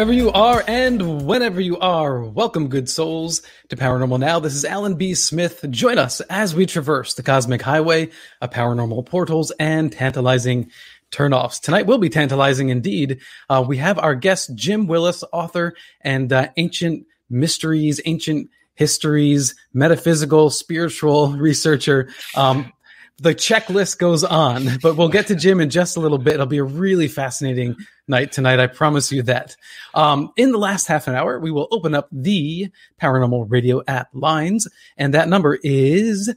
wherever you are and whenever you are. Welcome, good souls, to Paranormal Now. This is Alan B. Smith. Join us as we traverse the cosmic highway of paranormal portals and tantalizing turnoffs. Tonight will be tantalizing indeed. Uh, we have our guest, Jim Willis, author and uh, ancient mysteries, ancient histories, metaphysical, spiritual researcher. Um, the checklist goes on, but we'll get to Jim in just a little bit. It'll be a really fascinating night tonight. I promise you that. Um, in the last half an hour, we will open up the paranormal radio app lines, and that number is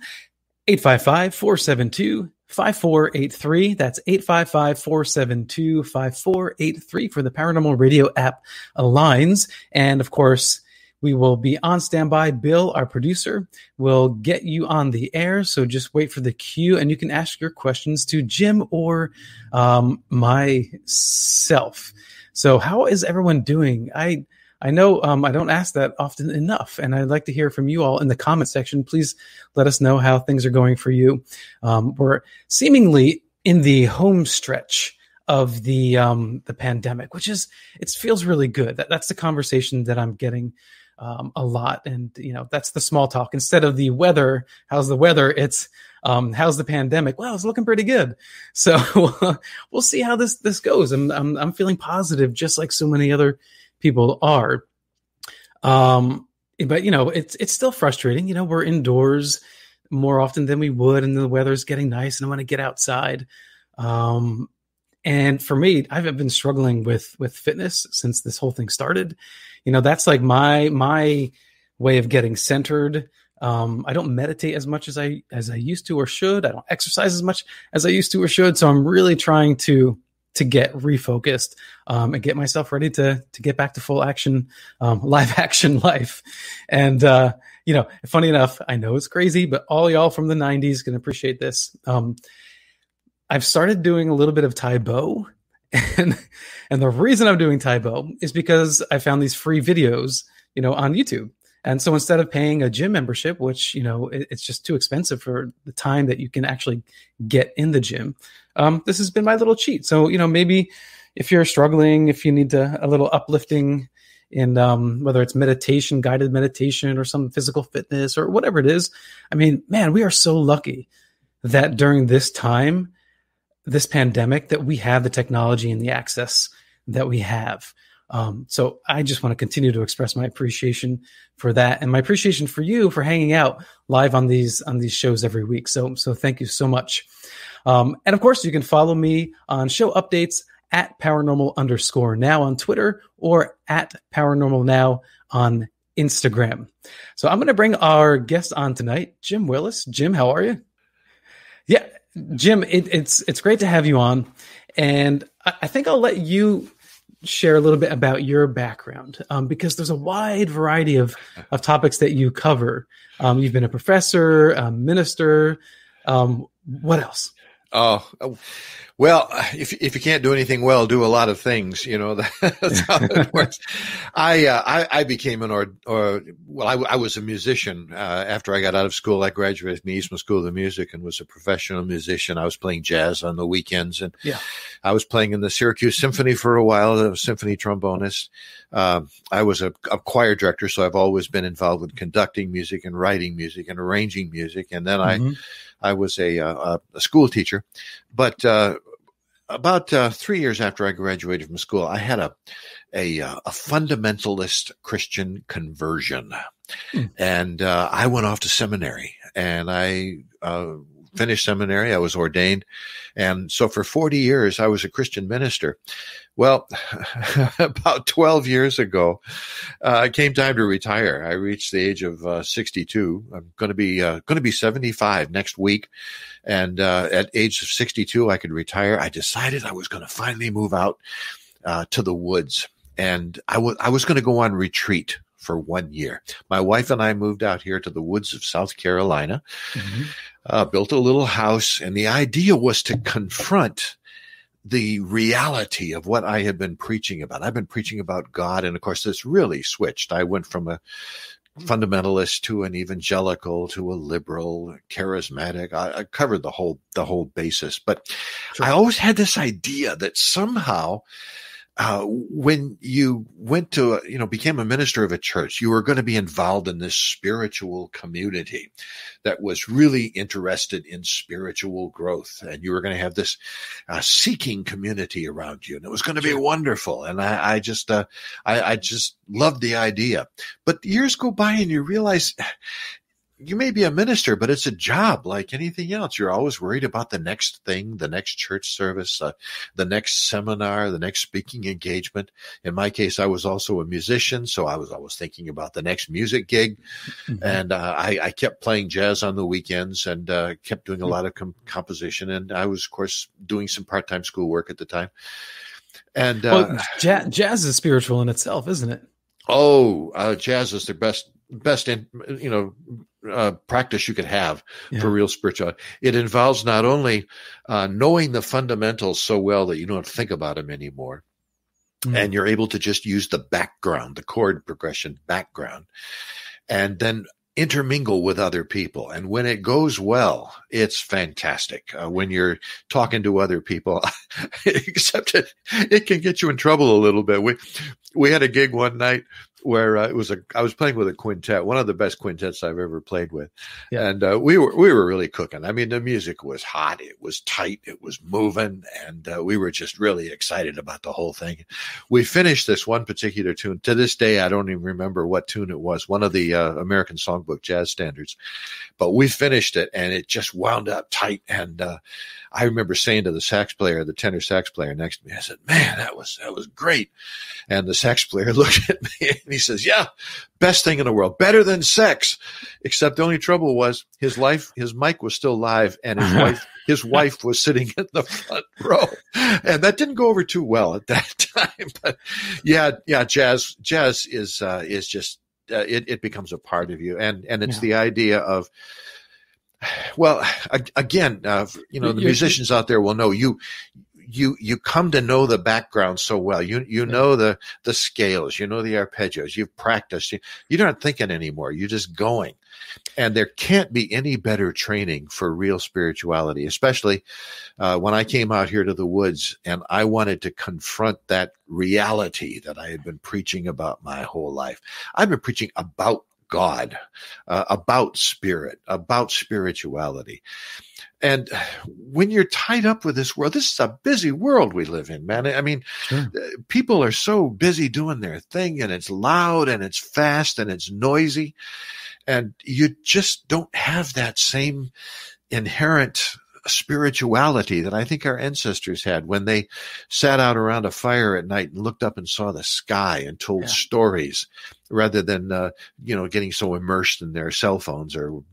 855 472 5483. That's 855 472 5483 for the paranormal radio app lines. And of course, we will be on standby. Bill, our producer, will get you on the air. So just wait for the cue and you can ask your questions to Jim or um, myself. So, how is everyone doing? I I know um, I don't ask that often enough, and I'd like to hear from you all in the comment section. Please let us know how things are going for you. Um, we're seemingly in the home stretch of the um, the pandemic, which is it feels really good. That, that's the conversation that I'm getting um, a lot. And, you know, that's the small talk. Instead of the weather, how's the weather? It's, um, how's the pandemic? Well, it's looking pretty good. So we'll see how this, this goes. I'm, I'm, I'm feeling positive, just like so many other people are. Um, but you know, it's, it's still frustrating. You know, we're indoors more often than we would, and the weather's getting nice and I want to get outside. Um, and for me, I've been struggling with with fitness since this whole thing started. You know, that's like my my way of getting centered. Um, I don't meditate as much as I as I used to or should. I don't exercise as much as I used to or should. So I'm really trying to to get refocused um, and get myself ready to to get back to full action, um, live action life. And uh, you know, funny enough, I know it's crazy, but all y'all from the '90s can appreciate this. Um, I've started doing a little bit of Tae Bo. And, and the reason I'm doing Tae Bo is because I found these free videos, you know, on YouTube. And so instead of paying a gym membership, which, you know, it, it's just too expensive for the time that you can actually get in the gym, um, this has been my little cheat. So, you know, maybe if you're struggling, if you need to, a little uplifting in um, whether it's meditation, guided meditation, or some physical fitness or whatever it is. I mean, man, we are so lucky that during this time, this pandemic that we have the technology and the access that we have. Um, so I just want to continue to express my appreciation for that and my appreciation for you for hanging out live on these on these shows every week. So so thank you so much. Um, and of course, you can follow me on show updates at paranormal underscore now on Twitter or at paranormal now on Instagram. So I'm going to bring our guest on tonight, Jim Willis. Jim, how are you? Yeah, Jim, it, it's it's great to have you on, and I, I, think I'll let you share a little bit about your background um, because there's a wide variety of of topics that you cover. Um, you've been a professor, a minister. Um, what else? Oh, well, if if you can't do anything well, do a lot of things. You know that's how it works. I, uh, I, I became an or or well, I, I was a musician uh, after I got out of school. I graduated from the Eastman School of Music and was a professional musician. I was playing jazz on the weekends, and yeah, I was playing in the Syracuse Symphony for a while. a symphony trombonist. Uh, I was a, a, choir director, so I've always been involved with conducting music and writing music and arranging music. And then mm-hmm. I I was a, uh, a, a school teacher, but uh, about uh, three years after I graduated from school, I had a a, uh, a fundamentalist Christian conversion, mm. and uh, I went off to seminary, and I uh, finished seminary. I was ordained. And so for 40 years, I was a Christian minister. Well, about 12 years ago, uh, it came time to retire. I reached the age of uh, 62. I'm going to be, uh, going to be 75 next week. And, uh, at age of 62, I could retire. I decided I was going to finally move out, uh, to the woods. And I was, I was going to go on retreat for one year. My wife and I moved out here to the woods of South Carolina, mm-hmm. Uh, built a little house, and the idea was to confront the reality of what I had been preaching about. I've been preaching about God, and of course, this really switched. I went from a fundamentalist to an evangelical to a liberal charismatic I, I covered the whole the whole basis but sure. i always had this idea that somehow uh, when you went to, you know, became a minister of a church, you were going to be involved in this spiritual community that was really interested in spiritual growth. And you were going to have this uh, seeking community around you. And it was going to be wonderful. And I, I just, uh, I, I just loved the idea. But years go by and you realize you may be a minister, but it's a job like anything else. You're always worried about the next thing, the next church service, uh, the next seminar, the next speaking engagement. In my case, I was also a musician, so I was always thinking about the next music gig. Mm-hmm. And uh, I, I, kept playing jazz on the weekends and uh, kept doing a mm-hmm. lot of com- composition. And I was, of course, doing some part time school work at the time. And well, uh, jazz, jazz is spiritual in itself, isn't it? Oh, uh, jazz is the best best in you know uh, practice you could have yeah. for real spirituality. It involves not only uh, knowing the fundamentals so well that you don't think about them anymore, mm. and you're able to just use the background, the chord progression background, and then intermingle with other people. And when it goes well, it's fantastic. Uh, when you're talking to other people, except it, it can get you in trouble a little bit. We, we had a gig one night where uh, it was a I was playing with a quintet, one of the best quintets I've ever played with, yeah. and uh, we were we were really cooking. I mean, the music was hot, it was tight, it was moving, and uh, we were just really excited about the whole thing. We finished this one particular tune. To this day, I don't even remember what tune it was. One of the uh, American Songbook jazz standards, but we finished it, and it just wound up tight. And uh, I remember saying to the sax player, the tenor sax player next to me, I said, "Man, that was that was great." And the sax player looked at me and he says, "Yeah, best thing in the world, better than sex." Except the only trouble was his life, his mic was still live, and his wife, his wife was sitting in the front row, and that didn't go over too well at that time. But yeah, yeah, jazz, jazz is uh, is just uh, it, it becomes a part of you, and and it's yeah. the idea of well, again, uh, you know, the musicians out there will know you. You you come to know the background so well. You you know the the scales. You know the arpeggios. You've practiced. You, you're not thinking anymore. You're just going. And there can't be any better training for real spirituality, especially uh, when I came out here to the woods and I wanted to confront that reality that I had been preaching about my whole life. I've been preaching about God, uh, about spirit, about spirituality. And when you're tied up with this world, this is a busy world we live in, man. I mean, sure. Uh, people are so busy doing their thing and it's loud and it's fast and it's noisy. And you just don't have that same inherent spirituality that I think our ancestors had when they sat out around a fire at night and looked up and saw the sky and told yeah. stories rather than, uh, you know, getting so immersed in their cell phones or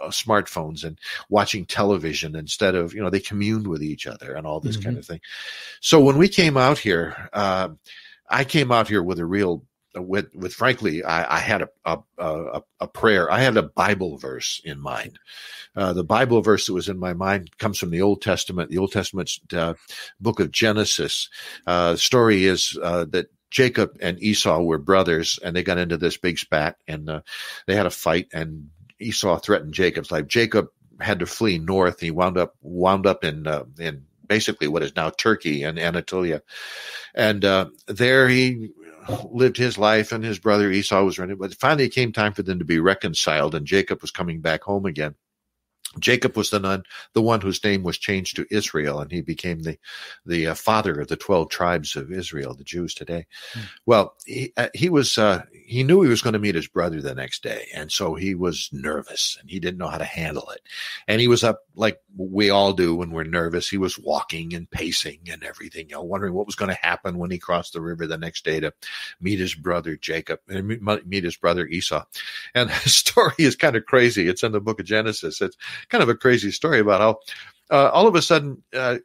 uh, smartphones and watching television instead of, you know, they communed with each other and all this mm-hmm. kind of thing. So when we came out here, uh, I came out here with a real with with frankly, I, I had a, a, a a prayer. I had a Bible verse in mind. Uh, the Bible verse that was in my mind comes from the Old Testament. The Old Testament uh, book of Genesis. Uh, story is uh, that Jacob and Esau were brothers, and they got into this big spat, and uh, they had a fight, and Esau threatened Jacob's life. Jacob had to flee north. He wound up wound up in uh, in basically what is now Turkey and Anatolia, and there he lived his life and his brother Esau was running. But finally, it came time for them to be reconciled, and Jacob was coming back home again. Jacob was the one, the one whose name was changed to Israel, and he became the the uh, father of the twelve tribes of Israel, the Jews today. Mm. Well, he uh, he was uh, he knew he was going to meet his brother the next day, and so he was nervous and he didn't know how to handle it. And he was up like we all do when we're nervous. He was walking and pacing and everything, you know, wondering what was going to happen when he crossed the river the next day to meet his brother Jacob and meet his brother Esau. And the story is kind of crazy. It's in the book of Genesis. It's kind of a crazy story about how uh, all of a sudden uh,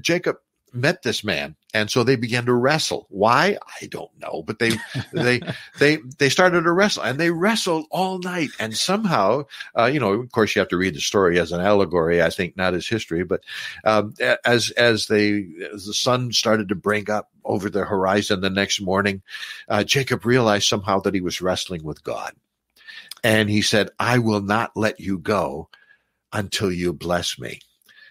Jacob met this man and so they began to wrestle. Why? I don't know but they they they they started to wrestle and they wrestled all night. And somehow uh, you know of course you have to read the story as an allegory i think not as history but um, as as they as the sun started to break up over the horizon the next morning uh, jacob realized somehow that he was wrestling with god. And he said i will not let you go until you bless me.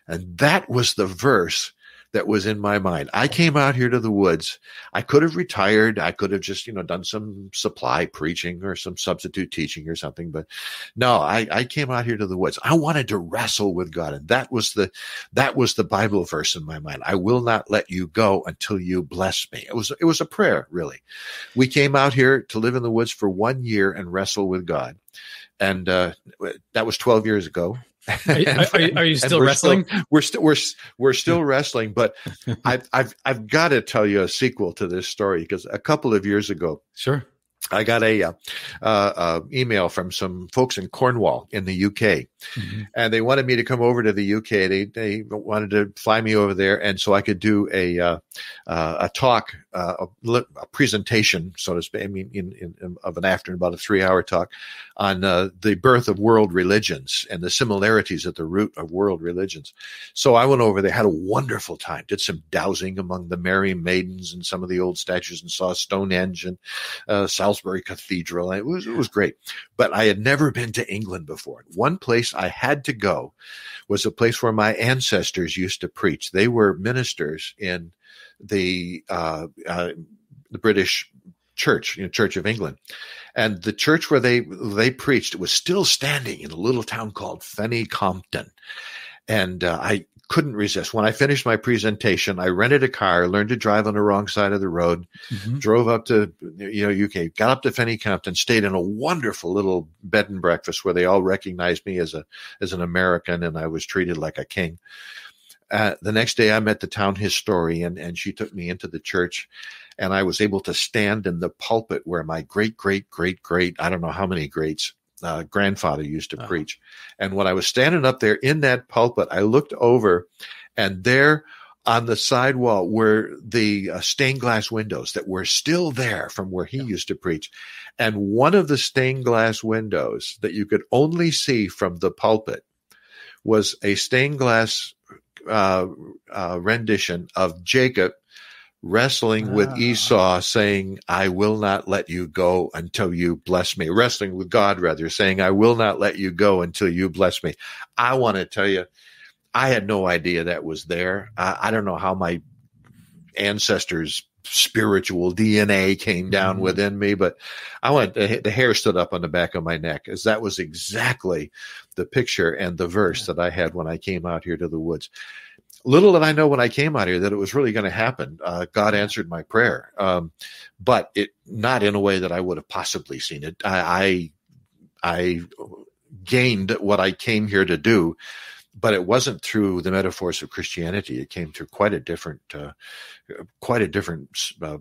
And that was the verse that was in my mind. I came out here to the woods. I could have retired. I could have just, you know, done some supply preaching or some substitute teaching or something. But no, I, I came out here to the woods. I wanted to wrestle with God. And that was the, that was the Bible verse in my mind. I will not let you go until you bless me. It was, it was a prayer, really. We came out here to live in the woods for one year and wrestle with God. And, uh, that was 12 years ago. Are, are, are, you still we're wrestling? Still, we're still we're we're still wrestling, but I've I've I've got to tell you a sequel to this story because a couple of years ago, sure, I got a uh, uh, email from some folks in Cornwall in the UK, mm-hmm. and they wanted me to come over to the UK. They they wanted to fly me over there, and so I could do a uh, uh a talk, uh, a, a, presentation, so to speak. I mean, in, in, in of an afternoon, about a three hour talk on uh, the birth of world religions and the similarities at the root of world religions. So I went over there, had a wonderful time, did some dowsing among the Merry Maidens and some of the old statues, and saw Stonehenge and South Salisbury Cathedral. It was, it was great. But I had never been to England before. One place I had to go was a place where my ancestors used to preach. They were ministers in the, uh, uh, the British church, you know, Church of England. And the church where they, they preached was still standing in a little town called Fenny Compton. And uh, I couldn't resist. When I finished my presentation, I rented a car, learned to drive on the wrong side of the road, mm-hmm. drove up to you know UK, got up to Fenny Compton, stayed in a wonderful little bed and breakfast where they all recognized me as a as an American, and I was treated like a king. Uh, the next day, I met the town historian, and she took me into the church, and I was able to stand in the pulpit where my great great great great I don't know how many greats uh, grandfather used to oh. preach. And when I was standing up there in that pulpit, I looked over and there on the side wall were the uh, stained glass windows that were still there from where he yeah. used to preach. And one of the stained glass windows that you could only see from the pulpit was a stained glass uh, uh rendition of Jacob wrestling with ah. Esau, saying, I will not let you go until you bless me. Wrestling with God, rather, saying, I will not let you go until you bless me. I want to tell you, I had no idea that was there. I, I don't know how my ancestors' spiritual DNA came down mm-hmm. within me, but I went, the, the hair stood up on the back of my neck as that was exactly the picture and the verse that I had when I came out here to the woods little did I know when I came out here that it was really going to happen. Uh, God answered my prayer, um, but it not in a way that I would have possibly seen it. I, I, I gained what I came here to do, but it wasn't through the metaphors of Christianity. It came through quite a different, uh, quite a different uh,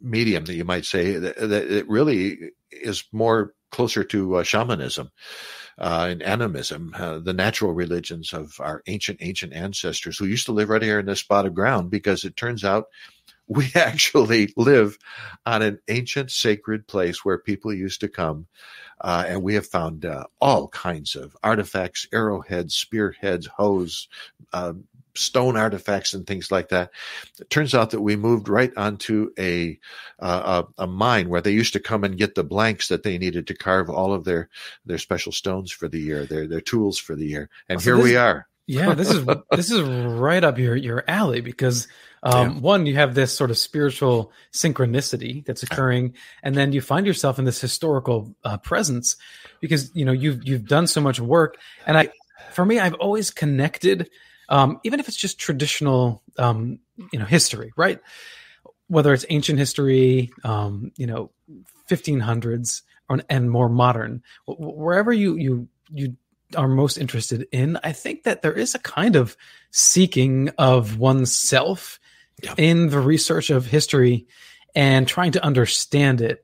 medium that you might say that, that it really is more closer to uh, shamanism uh, and animism, uh, the natural religions of our ancient, ancient ancestors who used to live right here in this spot of ground because it turns out we actually live on an ancient sacred place where people used to come. Uh, and we have found uh, all kinds of artifacts, arrowheads, spearheads, hoes, uh, stone artifacts and things like that. It turns out that we moved right onto a, uh, a, a mine where they used to come and get the blanks that they needed to carve all of their their special stones for the year, their their tools for the year. And so here this, we are. yeah, this is this is right up your your alley because um, yeah. one you have this sort of spiritual synchronicity that's occurring, and then you find yourself in this historical uh, presence because you know you've you've done so much work, and I for me I've always connected um, even if it's just traditional, um, you know, history, right? Whether it's ancient history, um, you know, 1500s, or, and more modern, wherever you you you are most interested in, I think that there is a kind of seeking of oneself yeah. in the research of history and trying to understand it.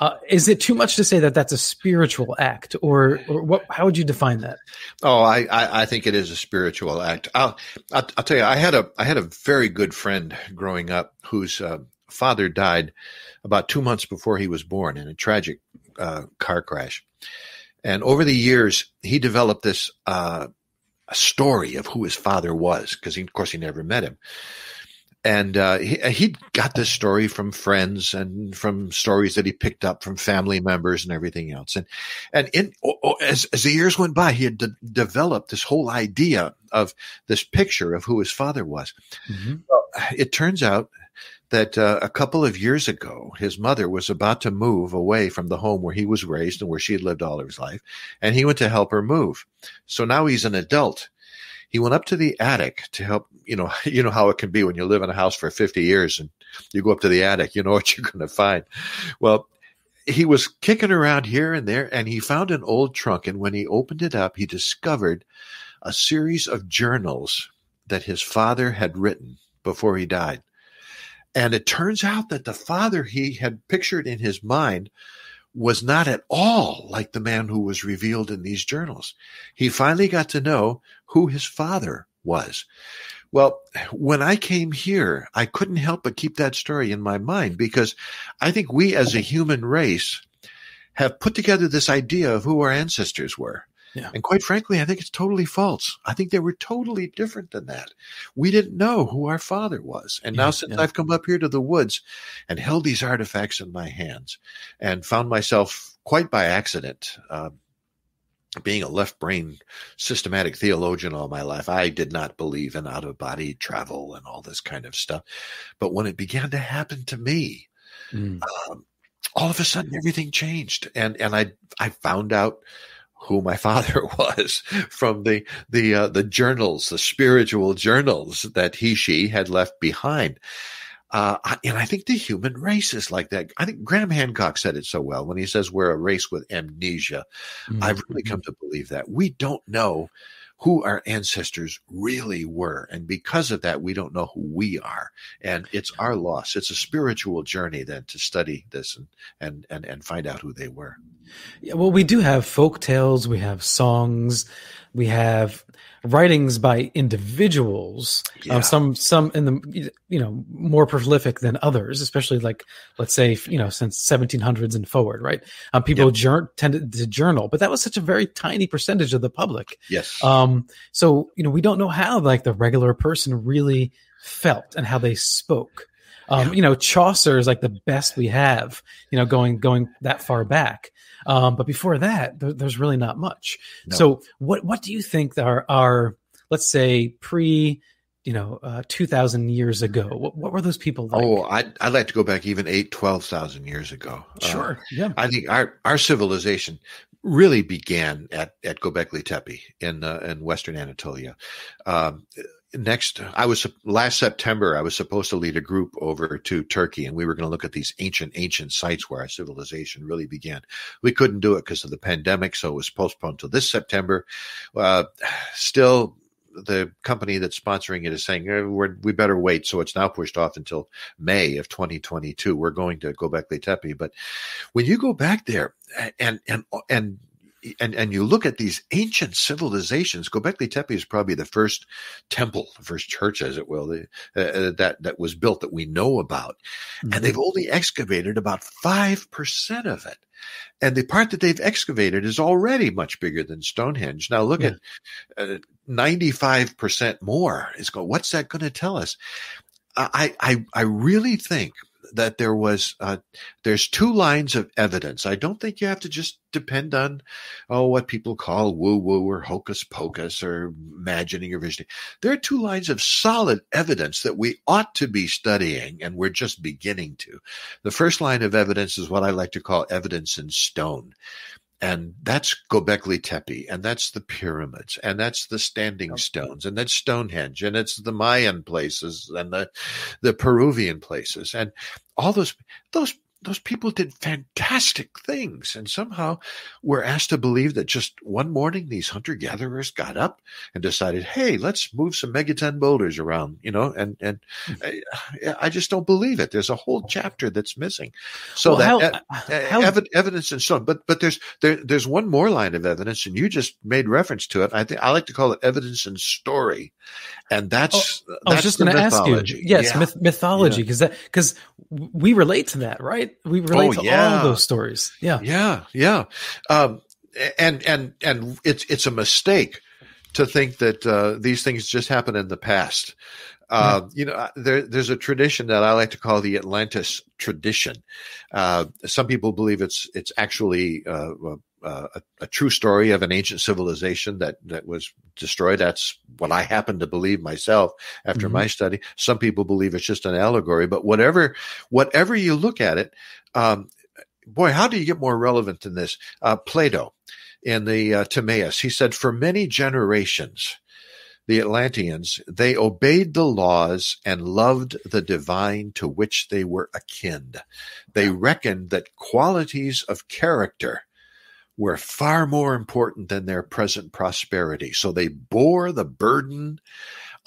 Uh, is it too much to say that that's a spiritual act, or, or what? How would you define that? Oh, I, I, I think it is a spiritual act. I'll, I'll, I'll, tell you, I had a I had a very good friend growing up whose uh, father died about two months before he was born in a tragic uh, car crash, and over the years he developed this uh, story of who his father was because, of course, he never met him and uh, he he got this story from friends and from stories that he picked up from family members and everything else. And and in as as the years went by, he had de- developed this whole idea of this picture of who his father was. Mm-hmm. Well, it turns out that uh, a couple of years ago, his mother was about to move away from the home where he was raised and where she had lived all of his life, and he went to help her move. So now he's an adult he went up to the attic to help. You know, you know how it can be when you live in a house for 50 years and you go up to the attic. You know what you're going to find. Well, he was kicking around here and there, and he found an old trunk. And when he opened it up, he discovered a series of journals that his father had written before he died. And it turns out that the father he had pictured in his mind was not at all like the man who was revealed in these journals. He finally got to know who his father was. Well, when I came here, I couldn't help but keep that story in my mind because I think we as a human race have put together this idea of who our ancestors were. Yeah. And quite frankly, I think it's totally false. I think they were totally different than that. We didn't know who our father was. And yeah, now, since yeah. I've come up here to the woods and held these artifacts in my hands and found myself quite by accident, uh, being a left brain systematic theologian all my life, I did not believe in out of body travel and all this kind of stuff. But when it began to happen to me, mm. um, all of a sudden everything changed. And, and I, I found out who my father was from the the uh, the journals, the spiritual journals that he she had left behind. Uh, and I think the human race is like that. I think Graham Hancock said it so well when he says we're a race with amnesia. Mm-hmm. I've really come to believe that we don't know who our ancestors really were. And because of that, we don't know who we are. And it's our loss. It's a spiritual journey then to study this and, and, and, and find out who they were. Yeah, well, we do have folk tales, we have songs, we have writings by individuals. Um, yeah. Um, some some in the you know more prolific than others, especially like let's say you know since 1700s and forward, right? Um, people yep. jur- tended to journal, but that was such a very tiny percentage of the public. Yes. Um. So you know we don't know how like the regular person really felt and how they spoke. Um. You know, Chaucer is like the best we have. You know, going going that far back. Um, but before that, there, there's really not much. No. So what what do you think are are let's say pre you know uh, 2000 years ago what, what, were those people like oh I'd, I'd like to go back even 8 12000 years ago uh, sure uh, yeah i think our our civilization really began at at Göbekli Tepe in uh, in western Anatolia. Um, next i was last september i was supposed to lead a group over to turkey and we were going to look at these ancient ancient sites where our civilization really began. We couldn't do it because of the pandemic so it was postponed to this september. Uh, still the company that's sponsoring it is saying eh, we better wait. So it's now pushed off until may of 2022 we're going to Göbekli Tepe but when you go back there and and and and and you look at these ancient civilizations. Göbekli Tepe is probably the first temple, the first church, as it will, the, uh, uh, that that was built that we know about, mm-hmm. and they've only excavated about five percent of it. And the part that they've excavated is already much bigger than Stonehenge. Now look yeah. at ninety-five percent more. Is go. What's that going to tell us? I, I I really think that there was uh, there's two lines of evidence. I don't think you have to just depend on oh what people call woo woo or hocus pocus or imagining or visioning. There are two lines of solid evidence that we ought to be studying, and we're just beginning to. The first line of evidence is what I like to call evidence in stone and that's Gobekli Tepe, and that's the pyramids, and that's the standing stones, and that's Stonehenge, and it's the Mayan places and the the Peruvian places, and all those those those people did fantastic things. And somehow we're asked to believe that just one morning these hunter gatherers got up and decided, hey, let's move some megaton boulders around, you know, and, and hmm. I, I, just don't believe it. There's a whole chapter that's missing. So well, that how, uh, how, ev- evidence and so on. But, but there's, there, there's one more line of evidence and you just made reference to it. I think I like to call it evidence and story. And that's, oh, I was just going to ask you. Yes. Yeah. Myth- mythology. Cause that, cause we relate to that, right? Right? We relate oh, to yeah. all those stories. Yeah. Yeah. Yeah. Um, and, and, and it's, it's a mistake to think that, uh, these things just happen in the past. Uh, you know, there, there's a tradition that I like to call the Atlantis tradition. Uh, some people believe it's it's actually uh, uh, a, a, true story of an ancient civilization that that was destroyed. That's what I happen to believe myself after mm-hmm. my study. Some people believe it's just an allegory, but whatever whatever you look at it, um, boy, how do you get more relevant than this? Uh, Plato in the uh, Timaeus, he said, for many generations the Atlanteans, they obeyed the laws and loved the divine to which they were akin. They reckoned that qualities of character were far more important than their present prosperity. So they bore the burden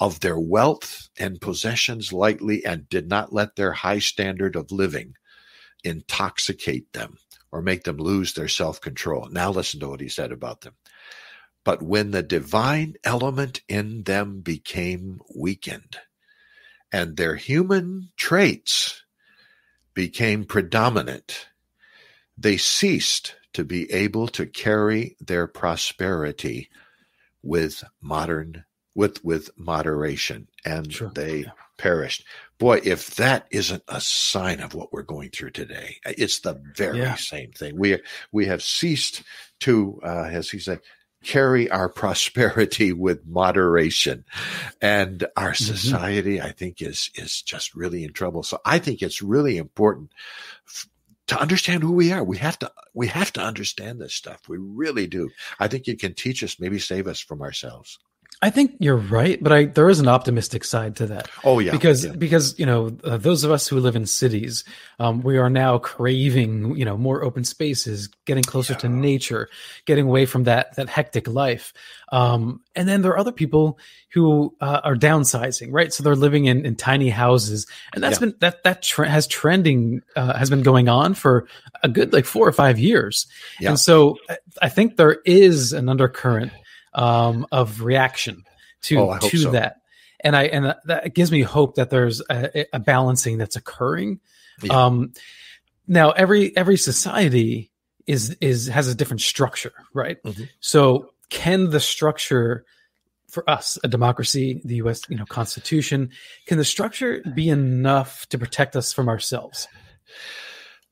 of their wealth and possessions lightly and did not let their high standard of living intoxicate them or make them lose their self control. Now, listen to what he said about them. But when the divine element in them became weakened and their human traits became predominant, they ceased to be able to carry their prosperity with modern with with moderation and sure. they yeah. perished boy if that isn't a sign of what we're going through today it's the very yeah. same thing we we have ceased to uh, as he said carry our prosperity with moderation and our mm-hmm. society mm-hmm. i think is is just really in trouble so i think it's really important f- to understand who we are. We have to we have to understand this stuff. We really do. I think it can teach us maybe save us from ourselves I think you're right, but I there is an optimistic side to that. Oh yeah, because yeah. because you know uh, those of us who live in cities, um, we are now craving you know more open spaces, getting closer yeah. to nature, getting away from that that hectic life. Um, and then there are other people who uh, are downsizing, right? So they're living in, in tiny houses, and that's yeah. been that that tre- has trending uh, has been going on for a good like four or five years. And so I think there is an undercurrent um, of reaction to oh, to so. that. And I and that gives me hope that there's a, a balancing that's occurring. Yeah. Um, now every every society is is has a different structure, right? Mm-hmm. So can the structure for us, a democracy, the U.S. you know Constitution, can the structure be enough to protect us from ourselves?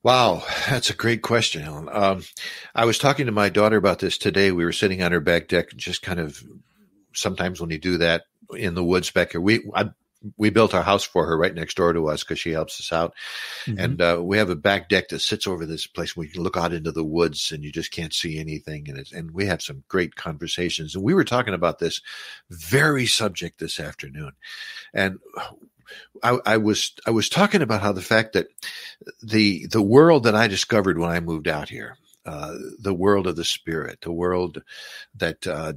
Wow, that's a great question, Alan. Um, I was talking to my daughter about this today. We were sitting on her back deck, just kind of. Sometimes when you do that in the woods back here, we I, we built our house for her right next door to us because she helps us out, mm-hmm. and uh, we have a back deck that sits over this place where you can look out into the woods and you just can't see anything, and and we have some great conversations. And we were talking about this very subject this afternoon, and I, I, was I was talking about how the fact that the the world that I discovered when I moved out here, uh, the world of the spirit, the world that uh,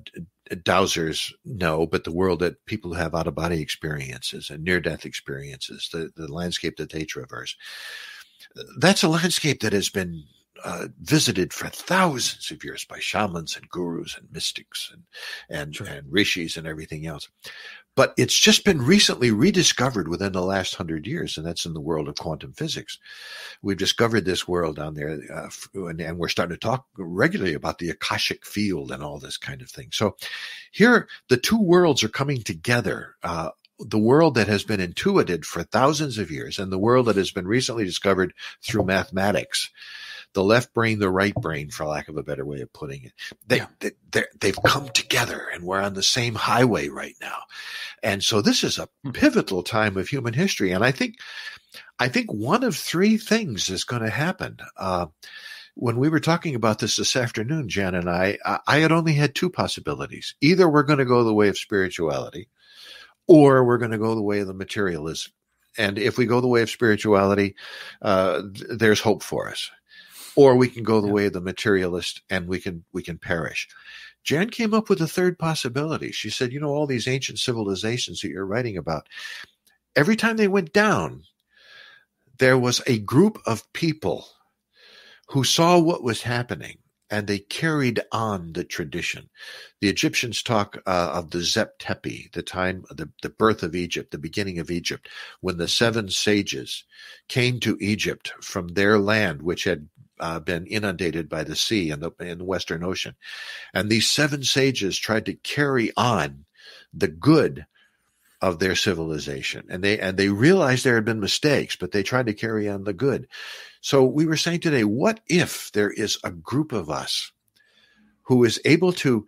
dowsers know, but the world that people who have out of body experiences and near death experiences, the the landscape that they traverse, that's a landscape that has been uh, visited for thousands of years by shamans and gurus and mystics and and, sure. and rishis and everything else but it's just been recently rediscovered within the last hundred years, and that's in the world of quantum physics. We've discovered this world down there, uh, and, and, we're starting to talk regularly about the Akashic field and all this kind of thing. So here, the two worlds are coming together. Uh, the world that has been intuited for thousands of years and the world that has been recently discovered through mathematics the left brain, the right brain, for lack of a better way of putting it. They, yeah. they, they've come together and we're on the same highway right now. And so this is a hmm. pivotal time of human history. And I think, I think one of three things is going to happen. Uh, when we were talking about this this afternoon, Jan and I, I had only had two possibilities. Either we're going to go the way of spirituality, or we're going to go the way of the materialism. And if we go the way of spirituality, uh, there's hope for us or we can go the yeah. way of the materialist and we can we can perish jan came up with a third possibility she said you know all these ancient civilizations that you're writing about every time they went down there was a group of people who saw what was happening and they carried on the tradition. The Egyptians talk uh, of the Zep Tepi, the time, the, the birth of Egypt, the beginning of Egypt, when the seven sages came to Egypt from their land, which had uh, been inundated by the sea in the, in the Western Ocean. And these seven sages tried to carry on the good of their civilization and they and they realized there had been mistakes but they tried to carry on the good so we were saying today what if there is a group of us who is able to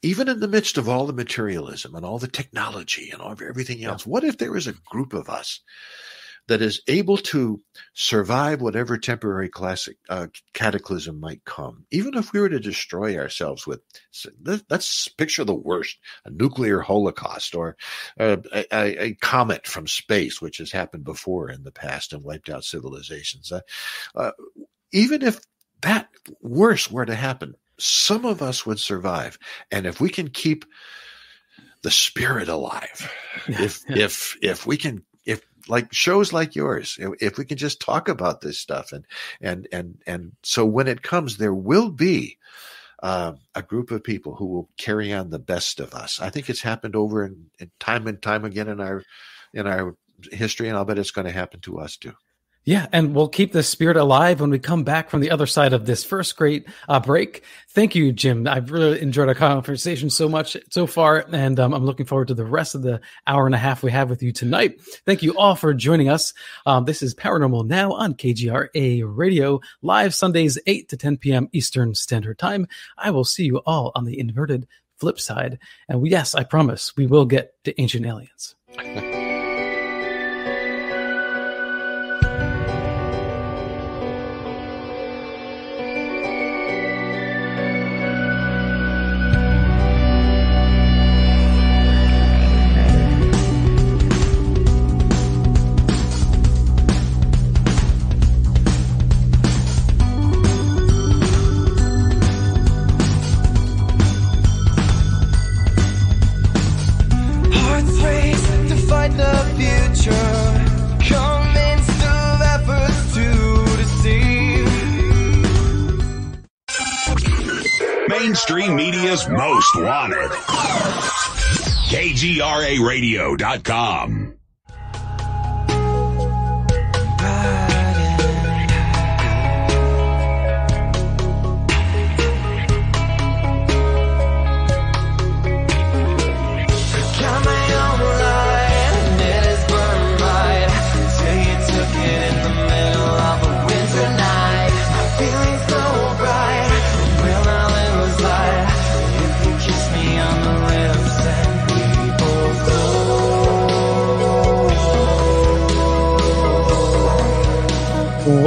even in the midst of all the materialism and all the technology and all everything else what if there is a group of us that is able to survive whatever temporary classic uh, cataclysm might come. Even if we were to destroy ourselves with, let's picture the worst, a nuclear holocaust or a, a, a comet from space, which has happened before in the past and wiped out civilizations. Uh, uh, even if that worse were to happen, some of us would survive. And if we can keep the spirit alive, if if if we can like shows like yours if we can just talk about this stuff and and and and so when it comes there will be uh, a group of people who will carry on the best of us. I think it's happened over in time and time again in our in our history and i'll bet it's going to happen to us too yeah, and we'll keep the spirit alive when we come back from the other side of this first great uh, break. Thank you, Jim. I've really enjoyed our conversation so much so far, and um, I'm looking forward to the rest of the hour and a half we have with you tonight. Thank you all for joining us. Um, this is Paranormal Now on KGRA Radio, live Sundays, 8 to 10 p.m. Eastern Standard Time. I will see you all on the inverted flip side. And yes, I promise we will get to ancient aliens. most wanted. KGRARadio.com.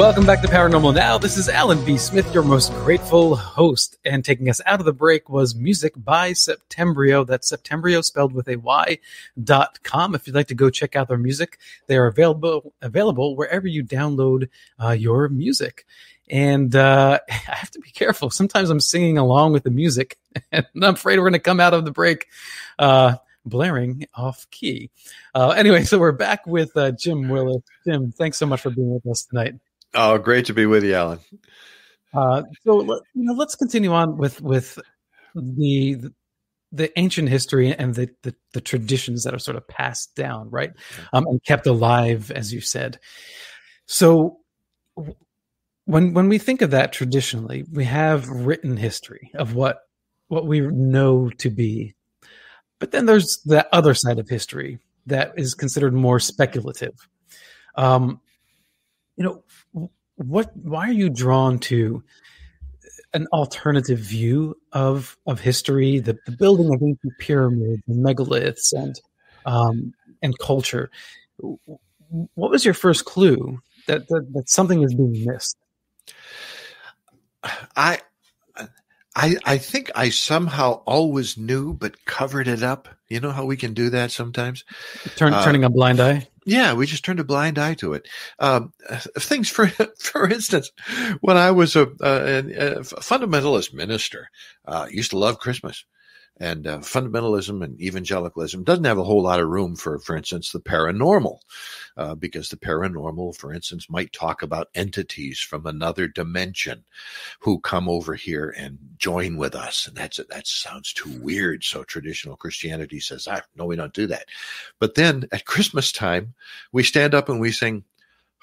Welcome back to Paranormal Now. This is Alan B. Smith, your most grateful host. And taking us out of the break was music by Septembrio. That's Septembrio spelled with a Y dot com. If you'd like to go check out their music, they are available available wherever you download uh, your music. And uh, I have to be careful. Sometimes I'm singing along with the music, and I'm afraid we're going to come out of the break uh, blaring off key. Uh, anyway, so we're back with uh, Jim Willis. Jim, thanks so much for being with us tonight. Oh, great to be with you, Alan. Uh, so you know, let's continue on with with the the ancient history and the, the, the traditions that are sort of passed down, right, um, and kept alive, as you said. So when when we think of that traditionally, we have written history of what what we know to be, but then there's that other side of history that is considered more speculative. Um, you know, what why are you drawn to an alternative view of of history, the, the building of ancient pyramids and megaliths and um, and culture? What was your first clue that, that that something is being missed? I I I think I somehow always knew but covered it up. You know how we can do that sometimes? Turn, uh, turning a blind eye. Yeah, we just turned a blind eye to it. Um, things, for for instance, when I was a, a, a fundamentalist minister, uh, used to love Christmas and uh, fundamentalism and evangelicalism doesn't have a whole lot of room for, for instance, the paranormal, uh, because the paranormal, for instance, might talk about entities from another dimension who come over here and join with us, and that's that sounds too weird. So traditional Christianity says, "Ah, no, we don't do that." But then at Christmas time, we stand up and we sing.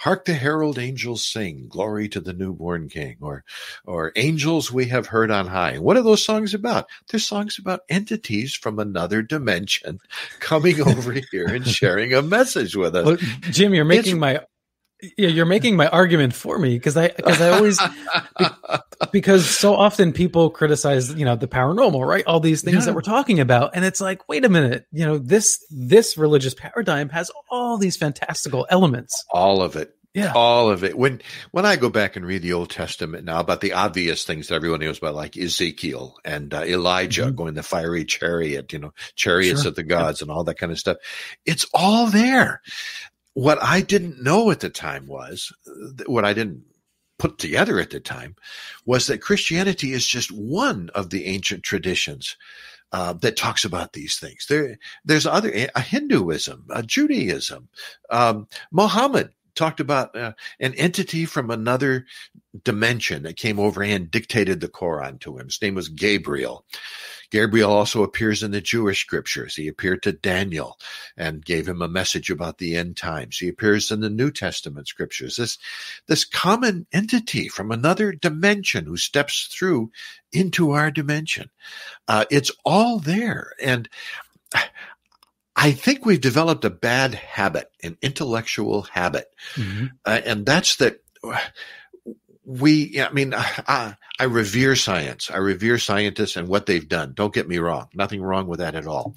Hark the herald angels sing glory to the newborn king or or angels we have heard on high. What are those songs about? They're songs about entities from another dimension coming over here and sharing a message with us. Well, jim you're making it's, my yeah, you're making my argument for me because I because I always because so often people criticize you know the paranormal right all these things yeah. that we're talking about and it's like wait a minute you know this this religious paradigm has all these fantastical elements all of it yeah all of it when when I go back and read the Old Testament now about the obvious things that everyone knows about like Ezekiel and uh, Elijah mm-hmm. going the fiery chariot you know chariots sure. of the gods yeah. and all that kind of stuff it's all there what I didn't know at the time was what I didn't put together at the time was that Christianity is just one of the ancient traditions uh, that talks about these things. There, there's other a Hinduism, a Judaism, um, Muhammad talked about uh, an entity from another dimension that came over and dictated the Quran to him. His name was Gabriel. Gabriel also appears in the Jewish scriptures. He appeared to Daniel and gave him a message about the end times. He appears in the New Testament scriptures. This, this common entity from another dimension who steps through into our dimension. Uh, it's all there. And I think we've developed a bad habit, an intellectual habit. Mm-hmm. Uh, and that's that we, I mean, I, I revere science. I revere scientists and what they've done. Don't get me wrong. Nothing wrong with that at all.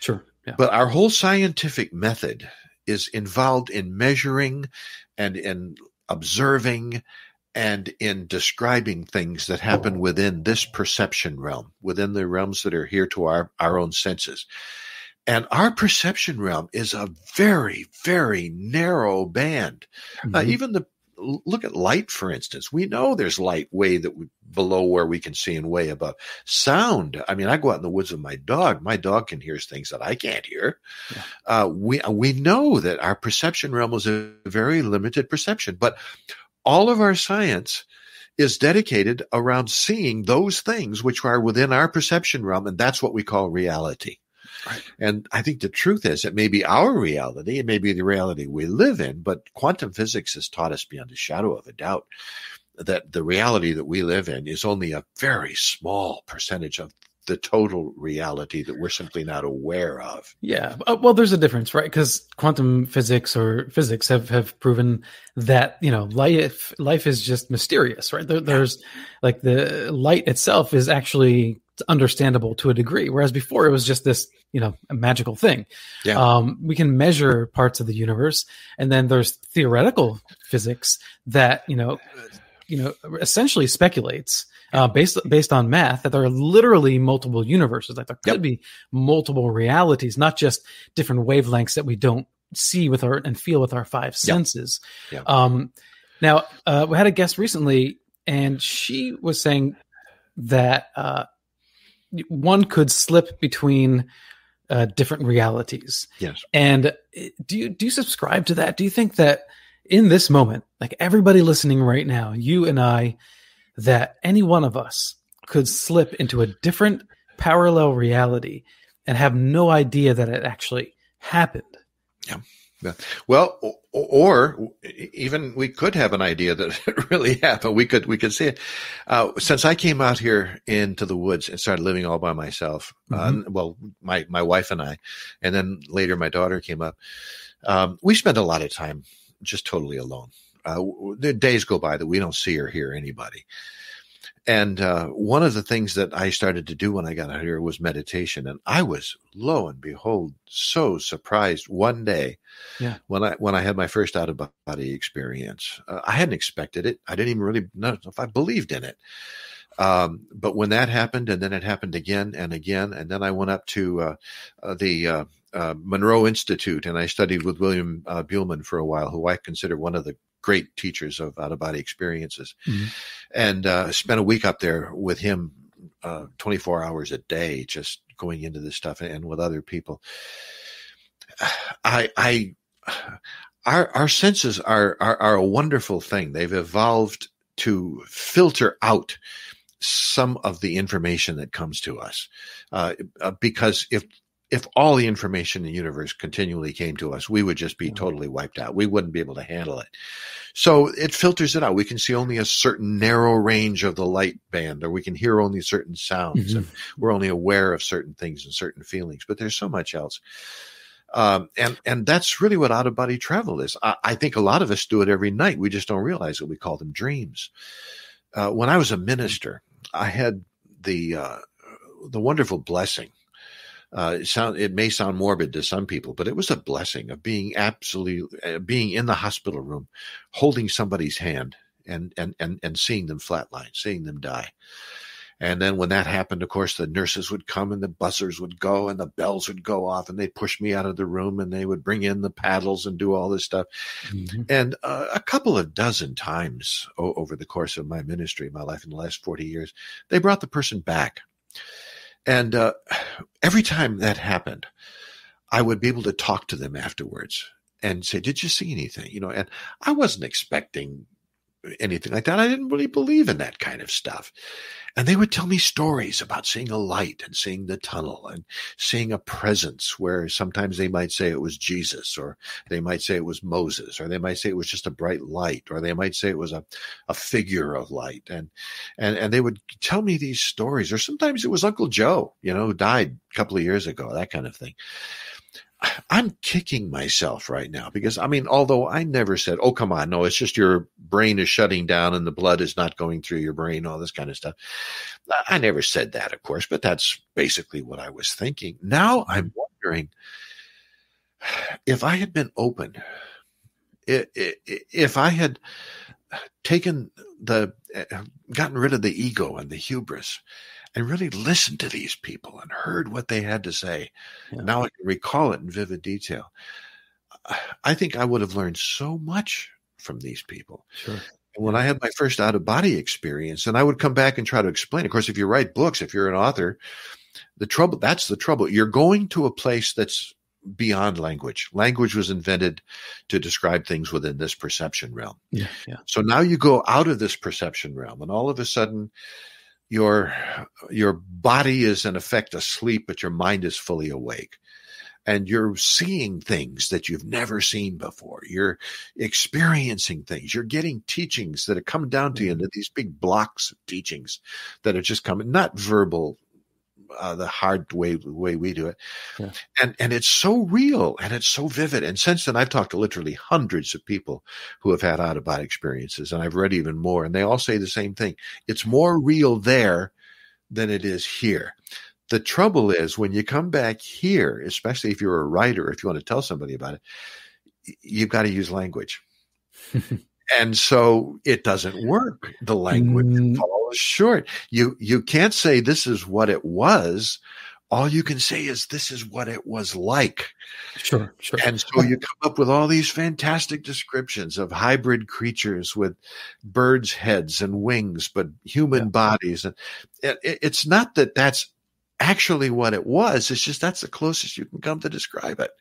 Sure. Yeah. But our whole scientific method is involved in measuring and in observing and in describing things that happen within this perception realm, within the realms that are here to our, our own senses. And our perception realm is a very, very narrow band. Uh, mm-hmm. Uh, even the look at light, for instance. We know there's light way that we, below where we can see and way above. Sound. I mean, I go out in the woods with my dog. My dog can hear things that I can't hear. Yeah. Uh, we we know that our perception realm is a very limited perception, but all of our science is dedicated around seeing those things which are within our perception realm, and that's what we call reality. Right. And I think the truth is it may be our reality, it may be the reality we live in, but quantum physics has taught us beyond a shadow of a doubt that the reality that we live in is only a very small percentage of the total reality that we're simply not aware of. Yeah. Uh, well, there's a difference, right? Because quantum physics or physics have, have proven that, you know, life, life is just mysterious, right? There, there's like the light itself is actually understandable to a degree. Whereas before it was just this, you know, a magical thing. Yeah. Um, we can measure parts of the universe and then there's theoretical physics that, you know, you know, essentially speculates uh, based based on math that there are literally multiple universes. Like there could yep. be multiple realities, not just different wavelengths that we don't see with our and feel with our five senses. Yep. Um, now uh, we had a guest recently, and she was saying that uh, one could slip between uh, different realities. Yes. And uh, do you do you subscribe to that? Do you think that in this moment, like everybody listening right now, you and I, that any one of us could slip into a different parallel reality and have no idea that it actually happened. Yeah. Well, or, even we could have an idea that it really happened. We could we could see it. Uh, since I came out here into the woods and started living all by myself, uh, mm-hmm. uh, well, my my wife and I, and then later my daughter came up. Um, we spent a lot of time just totally alone. Uh, the days go by that we don't see or hear anybody. And uh, one of the things that I started to do when I got out here was meditation, and I was lo and behold so surprised one day yeah. when I when I had my first out of body experience. Uh, I hadn't expected it. I didn't even really know if I believed in it. Um, but when that happened, and then it happened again and again, and then I went up to uh, uh the uh, uh, Monroe Institute and I studied with William uh, Buhlman for a while, who I consider one of the great teachers of out of body experiences, mm-hmm. and uh, spent a week up there with him, uh, 24 hours a day, just going into this stuff and with other people. I, I, our, our senses are, are, are a wonderful thing. They've evolved to filter out some of the information that comes to us. Uh because if if all the information in the universe continually came to us, we would just be totally wiped out. We wouldn't be able to handle it. So it filters it out. We can see only a certain narrow range of the light band, or we can hear only certain sounds, Mhm. and we're only aware of certain things and certain feelings. But there's so much else. Um, and and that's really what out of body travel is. I, I think a lot of us do it every night. We just don't realize it. We call them dreams. Uh, when I was a minister, I had the uh, the wonderful blessing. Uh, it sound it may sound morbid to some people, but it was a blessing of being absolutely uh, being in the hospital room, holding somebody's hand and and and and seeing them flatline, seeing them die. And then when that happened, of course, the nurses would come and the buzzers would go and the bells would go off and they'd push me out of the room and they would bring in the paddles and do all this stuff. Mhm. And uh, a couple of dozen times o- over the course of my ministry, my life in the last 40 years, they brought the person back. And uh, every time that happened, I would be able to talk to them afterwards and say, Did you see anything? You know, and I wasn't expecting anything like that. I didn't really believe in that kind of stuff. And they would tell me stories about seeing a light and seeing the tunnel and seeing a presence where sometimes they might say it was Jesus or they might say it was Moses or they might say it was just a bright light or they might say it was a, a figure of light. And, and, and they would tell me these stories or sometimes it was Uncle Joe, you know, who died a couple of years ago, that kind of thing. I'm kicking myself right now because I mean, although I never said, "Oh, come on, no, it's just your brain is shutting down and the blood is not going through your brain," all this kind of stuff. I never said that, of course, but that's basically what I was thinking. Now I'm wondering if I had been open, if I had taken the, eh, gotten rid of the ego and the hubris, and really listened to these people and heard what they had to say. Yeah. Now I can recall it in vivid detail. I think I would have learned so much from these people. Sure. And when I had my first out of body experience, and I would come back and try to explain. Of course, if you write books, if you're an author, the trouble that's the trouble. You're going to a place that's beyond language. Language was invented to describe things within this perception realm. Yeah. Yeah. So now you go out of this perception realm, and all of a sudden, your your body is in effect asleep, but your mind is fully awake, and you're seeing things that you've never seen before. You're experiencing things. You're getting teachings that have come down to you mm-hmm. into these big blocks of teachings that are just coming, not verbal. Uh, the hard way way we do it, Yeah. and and it's so real and it's so vivid. And since then, I've talked to literally hundreds of people who have had out of body experiences, and I've read even more, and they all say the same thing. It's more real there than it is here. The trouble is when you come back here, especially if you're a writer, if you want to tell somebody about it, you've got to use language. and so it doesn't work. The language Mm, falls short. You you can't say this is what it was. All you can say is this is what it was like. sure. Sure. And so you come up with all these fantastic descriptions of hybrid creatures with birds' heads and wings, but human Yeah. bodies. And it, it- it's not that that's actually what it was. It's just that's the closest you can come to describe it.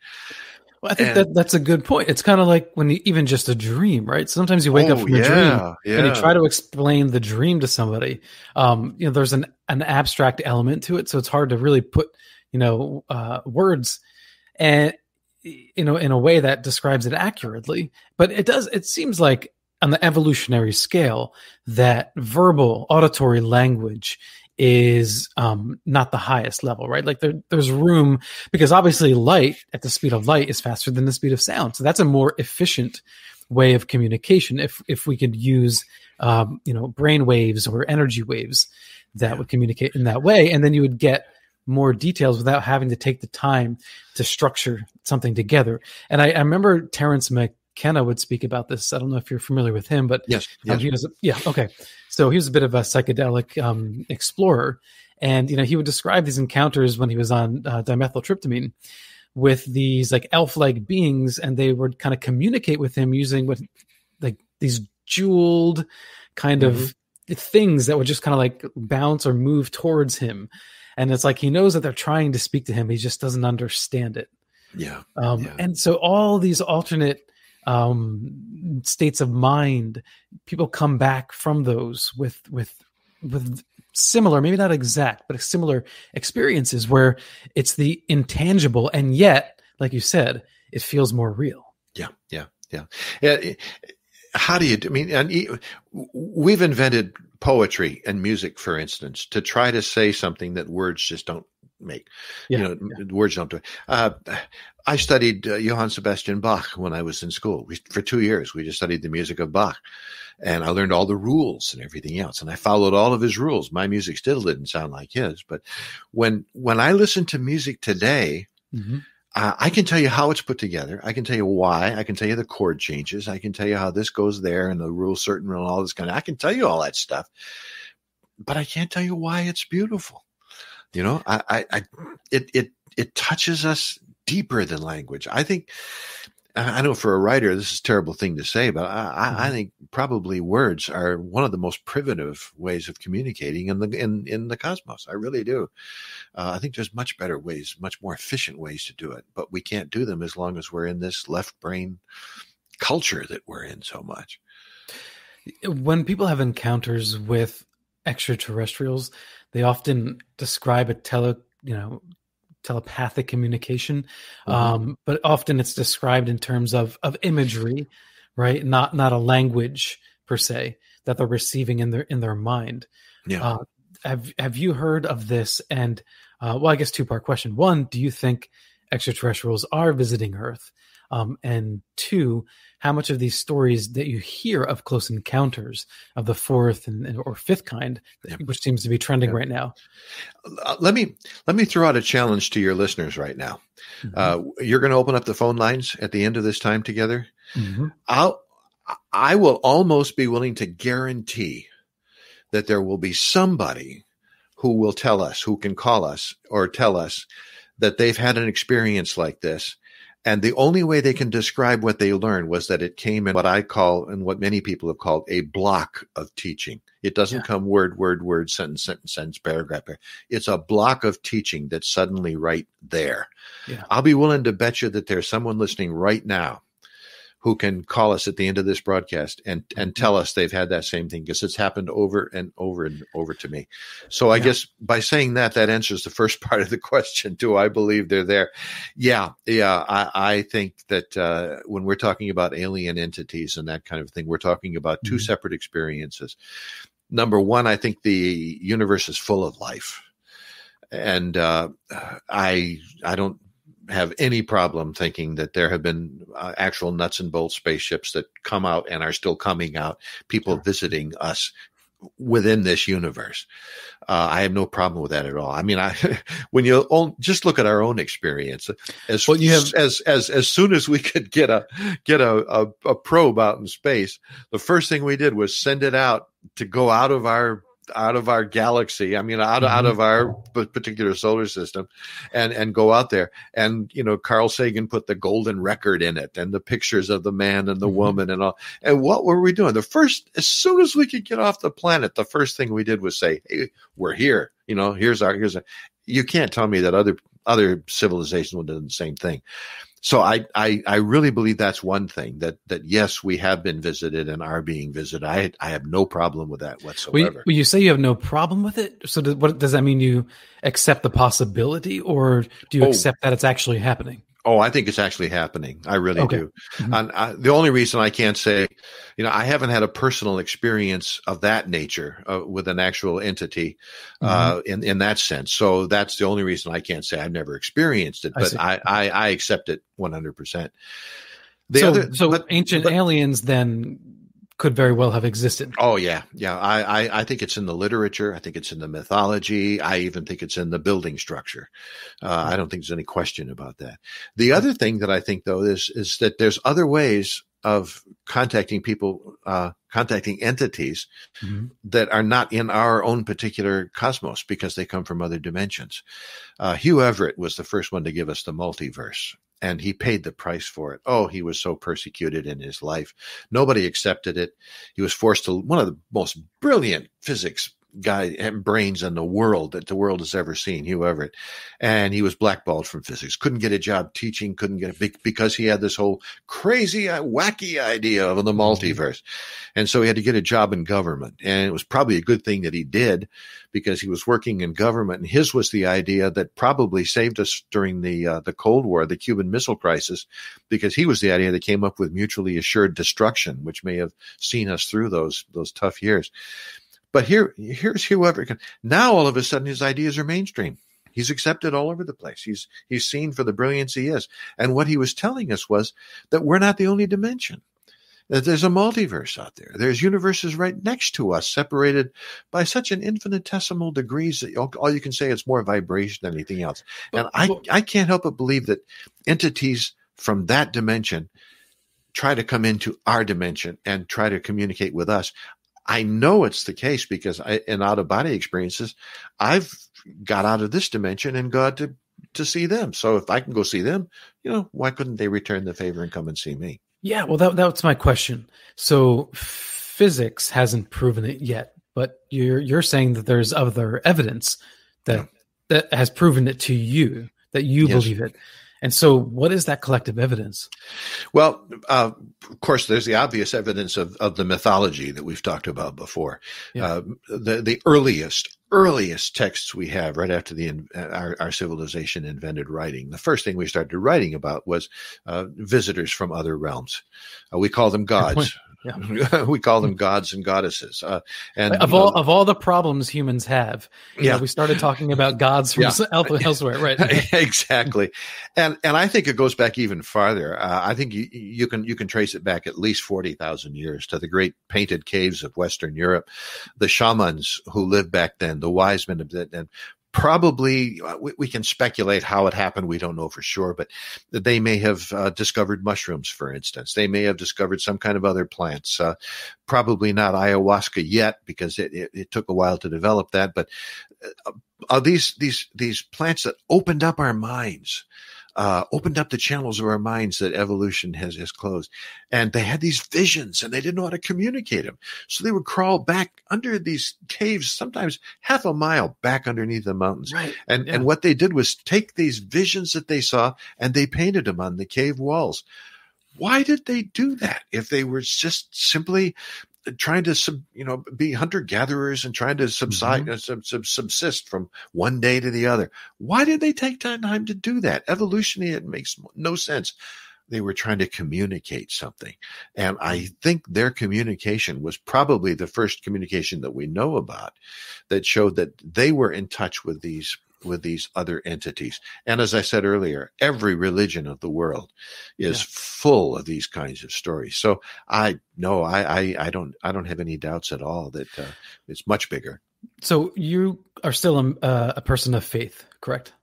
Well, I think and- that that's a good point. It's kind of like when you, even just a dream, right? Sometimes you wake up Oh, from a dream yeah, and you try to explain the dream to somebody. Um, you know, there's an an abstract element to it, so it's hard to really put you know uh, words and you know in a way that describes it accurately. But it does. It seems like on the evolutionary scale that verbal auditory language is um, not the highest level, right? Like there, there's room because obviously light at the speed of light is faster than the speed of sound, so that's a more efficient way of communication. If if we could use um, you know brain waves or energy waves that would communicate in that way, and then you would get more details without having to take the time to structure something together. And I, I remember Terence McKenna would speak about this. I don't know if you're familiar with him, but Yes. um, yes. he was, yeah, okay. So he was a bit of a psychedelic um, explorer, and you know he would describe these encounters when he was on uh, dimethyltryptamine with these like elf-like beings, and they would kind of communicate with him using what like these jeweled kind of things that would just kind of like bounce or move towards him, and it's like he knows that they're trying to speak to him, he just doesn't understand it. yeah. Um, Yeah. And so all these alternate um, states of mind, people come back from those with with with similar, maybe not exact, but similar experiences where it's the intangible, and yet, like you said, it feels more real. Yeah, yeah, yeah. yeah how do you? I mean, and we've invented poetry and music, for instance, to try to say something that words just don't make. Yeah, you know, yeah. words don't do it. Uh, I studied uh, Johann Sebastian Bach when I was in school. We, for two years, we just studied the music of Bach, and I learned all the rules and everything else. And I followed all of his rules. My music still didn't sound like his, but when when I listen to music today. Mm-hmm. Uh, I can tell you how it's put together. I can tell you why. I can tell you the chord changes. I can tell you how this goes there and the rule certain and all this kind of. I can tell you all that stuff, but I can't tell you why it's beautiful. You know, I, I, I it, it, it touches us deeper than language. I think, I know for a writer, this is a terrible thing to say, but I, I mm-hmm. think probably words are one of the most primitive ways of communicating in the in, in the cosmos. I really do. Uh, I think there's much better ways, much more efficient ways to do it, but we can't do them as long as we're in this left brain culture that we're in so much. When people have encounters with extraterrestrials, they often describe a tele, you know, telepathic communication, mm-hmm. um, but often it's described in terms of of imagery, right? Not not a language per se that they're receiving in their in their mind. Yeah. Uh, have Have you heard of this? And uh, well, I guess two part question. One, do you think extraterrestrials are visiting Earth? Um, and two, how much of these stories that you hear of close encounters of the fourth and, or fifth kind, yeah. which seems to be trending yeah. right now? Uh, let me let me throw out a challenge to your listeners right now. Mm-hmm. Uh, you're going to open up the phone lines at the end of this time together. Mm-hmm. I'll I will almost be willing to guarantee that there will be somebody who will tell us, who can call us or tell us that they've had an experience like this and the only way they can describe what they learned was that it came in what I call and what many people have called a block of teaching. It doesn't yeah. come word, word, word, sentence, sentence, sentence, paragraph. It's a block of teaching that's suddenly right there. Yeah. I'll be willing to bet you that there's someone listening right now who can call us at the end of this broadcast and and tell us they've had that same thing because it's happened over and over and over to me. So I yeah. guess by saying that, that answers the first part of the question. Do I believe they're there? Yeah, yeah. I, I think that uh, when we're talking about alien entities and that kind of thing, we're talking about 2 mm-hmm. separate experiences. Number one, I think the universe is full of life and uh, I I don't have any problem thinking that there have been uh, actual nuts and bolts spaceships that come out and are still coming out, people sure. visiting us within this universe. Uh, I have no problem with that at all. I mean, I when you own, just look at our own experience, as well, you have, as as as soon as we could get a get a, a, a probe out in space, the first thing we did was send it out to go out of our out of our galaxy. I mean, out, mm-hmm. out of our particular solar system, and and go out there. And you know, Carl Sagan put the golden record in it, and the pictures of the man and the mm-hmm. woman and all. And what were we doing? The first, as soon as we could get off the planet, the first thing we did was say, "Hey, we're here." You know, here's our here's a. You can't tell me that other other civilizations would do the same thing so I, I, I really believe that's one thing that, that yes, we have been visited and are being visited. I, I have no problem with that whatsoever. Well, you, say you have no problem with it. So does, what does that mean? You accept the possibility or do you oh. accept that it's actually happening? Oh, I think it's actually happening. I really okay. do. Mm-hmm. And I, the only reason I can't say, you know, I haven't had a personal experience of that nature uh, with an actual entity uh, mm-hmm. in in that sense. So that's the only reason I can't say I've never experienced it. But I, I, I, accept it one hundred percent. So, other, so but, ancient but, aliens then could very well have existed. Oh yeah, yeah. I, I, I think it's in the literature. I think it's in the mythology. I even think it's in the building structure. Uh, I don't think there's any question about that. The other thing that I think though is is that there's other ways of contacting people, uh, contacting entities mm-hmm. that are not in our own particular cosmos because they come from other dimensions. Uh, Hugh Everett was the first one to give us the multiverse and he paid the price for it. Oh, he was so persecuted in his life. Nobody accepted it. He was forced to one of the most brilliant physics guy and brains in the world that the world has ever seen, Hugh Everett. And he was blackballed from physics, couldn't get a job teaching, couldn't get it because he had this whole crazy, uh, wacky idea of the multiverse. And so he had to get a job in government. And it was probably a good thing that he did because he was working in government. And his was the idea that probably saved us during the, uh, the Cold War, the Cuban Missile Crisis, because he was the idea that came up with mutually assured destruction, which may have seen us through those, those tough years. But here, here's whoever can. Now all of a sudden his ideas are mainstream. He's accepted all over the place. He's he's seen for the brilliance he is. And what he was telling us was that we're not the only dimension. That there's a multiverse out there. There's universes right next to us, separated by such an infinitesimal degrees that all you can say is more vibration than anything else. And I I can't help but believe that entities from that dimension try to come into our dimension and try to communicate with us. I know it's the case because I, in out of body experiences, I've got out of this dimension and got to to see them. So if I can go see them, you know, why couldn't they return the favor and come and see me? Yeah, well, that that's my question. So physics hasn't proven it yet, but you're you're saying that there's other evidence that yeah. that has proven it to you that you yes. believe it. And so, what is that collective evidence? Well, uh, of course, there's the obvious evidence of, of the mythology that we've talked about before. Yeah. Uh, the the earliest earliest texts we have right after the our, our, civilization invented writing the first thing we started writing about was uh, visitors from other realms uh, we call them gods yeah. we call them gods and goddesses. Uh, and of all of all the problems humans have, yeah, know, we started talking about gods from yeah. elsewhere, right? exactly, and and I think it goes back even farther. Uh, I think you you can you can trace it back at least forty thousand years to the great painted caves of Western Europe, the shamans who lived back then, the wise men, of that, and probably uh, we, we, can speculate how it happened. We don't know for sure but they may have uh, discovered mushrooms for instance. They may have discovered some kind of other plants uh, probably not ayahuasca yet because it, it, it, took a while to develop that but uh, these these these plants that opened up our minds uh, opened up the channels of our minds that evolution has, has closed. And they had these visions and they didn't know how to communicate them. So they would crawl back under these caves, sometimes half a mile back underneath the mountains. Right. And, yeah. and what they did was take these visions that they saw and they painted them on the cave walls. Why did they do that if they were just simply trying to sub, you know be hunter gatherers and trying to subside mm-hmm. uh, sub, sub, subsist from one day to the other. Why did they take time to do that? Evolutionary it makes no sense. They were trying to communicate something. And i think their communication was probably the first communication that we know about that showed that they were in touch with these with these other entities. And as I said earlier, every religion of the world is yeah. full of these kinds of stories. So I no, I, I, I don't I don't have any doubts at all that uh, it's much bigger. So you are still a, uh, a person of faith, correct?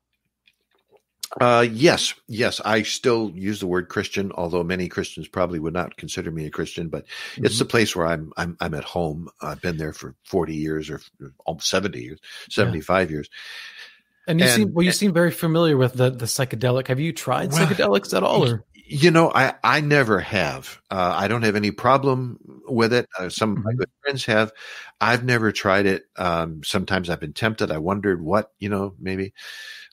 Uh, yes, yes. I still use the word Christian, although many Christians probably would not consider me a Christian. But mm-hmm. it's the place where I'm. I'm. I'm at home. I've been there for forty years or almost seventy years, seventy five yeah. years, and you and, seem well. You seem very familiar with the the psychedelic. Have you tried well, psychedelics at all? Or you know, I I never have. Uh, I don't have any problem with it. Uh, some of my mm-hmm. good friends have. I've never tried it. Um, sometimes I've been tempted. I wondered what you know maybe.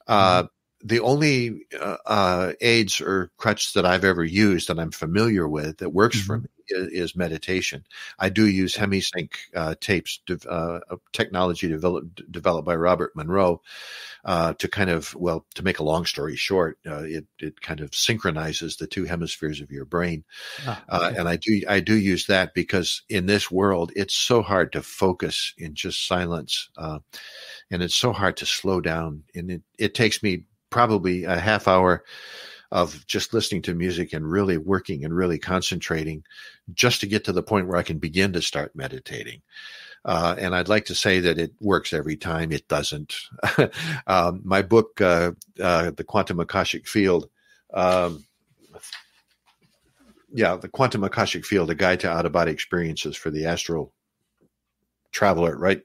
Uh, mm-hmm. The only uh, uh, aids or crutch that I've ever used that I'm familiar with that works mm-hmm. for me is, is, meditation. I do use HemiSync uh, tapes, uh, technology developed developed by Robert Monroe, uh, to kind of well, to make a long story short, uh, it it kind of synchronizes the two hemispheres of your brain, ah, uh, okay. and I do I do use that because in this world it's so hard to focus in just silence, uh, and it's so hard to slow down, and it it takes me probably a half hour of just listening to music and really working and really concentrating just to get to the point where I can begin to start meditating. Uh, and I'd like to say that it works every time. It doesn't. um, my book, uh, uh, The Quantum Akashic Field, um, yeah, The Quantum Akashic Field, a guide to out of body experiences for the astral traveler, right?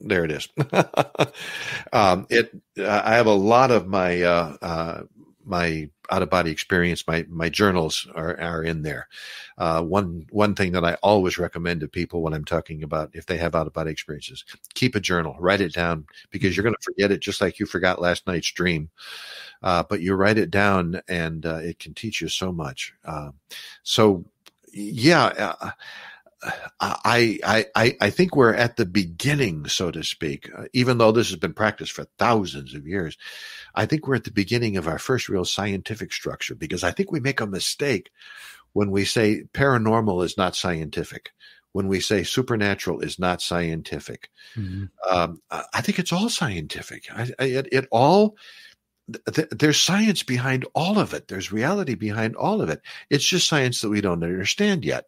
There it is. um, it. I have a lot of my uh, uh, my out of body experience, my my journals are are in there. Uh, one one thing that I always recommend to people when I'm talking about if they have out of body experiences, keep a journal, write it down because you're going to forget it just like you forgot last night's dream. Uh, but you write it down, and uh, it can teach you so much. Uh, so, yeah. I, I, I think we're at the beginning, so to speak, uh, even though this has been practiced for thousands of years. I think we're at the beginning of our first real scientific structure because I think we make a mistake when we say paranormal is not scientific, when we say supernatural is not scientific. Mm-hmm. Um, I think it's all scientific. I, I, it, it all th- there's science behind all of it. There's reality behind all of it. It's just science that we don't understand yet.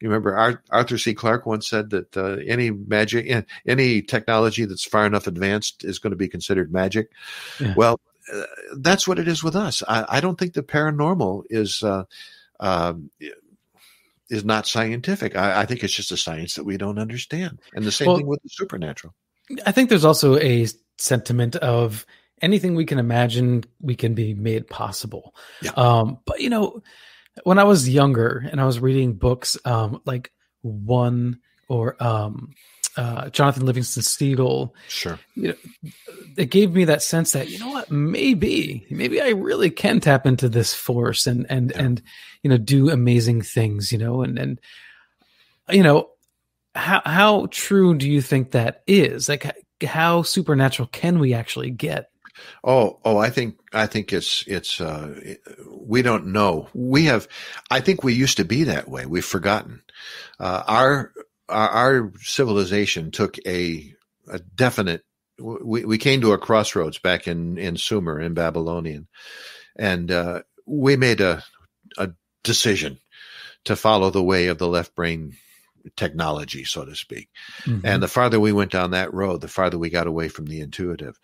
You remember Arthur C. Clarke once said that uh, any magic, eh, any technology that's far enough advanced is going to be considered magic. Yeah. Well, uh, that's what it is with us. I, I don't think the paranormal is. Uh, um, is not scientific. I, I, think it's just a science that we don't understand. And the same well, thing with the supernatural. I think there's also a sentiment of anything we can imagine, we can be made possible. Yeah. Um, but you know, when I was younger and I was reading books, um, like one or um, uh, Jonathan Livingston Seagull, sure, you know, it gave me that sense that you know what, maybe, maybe I really can tap into this force and and yeah. and you know do amazing things, you know, and and you know how how true do you think that is? Like how supernatural can we actually get? Oh, oh, I think I think it's it's uh, we don't know. We have, I think we used to be that way. We've forgotten. Uh, our, our, our civilization took a a definite. We we came to a crossroads back in in Sumer in Babylonian, and uh, we made a a decision to follow the way of the left brain technology, so to speak. Mm-hmm. And the farther we went down that road, the farther we got away from the intuitive.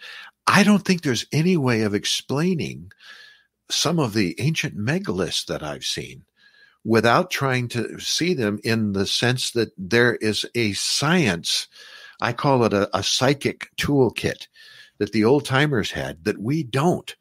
I don't think there's any way of explaining some of the ancient megaliths that I've seen without trying to see them in the sense that there is a science. I call it a, a psychic toolkit that the old timers had that we don't.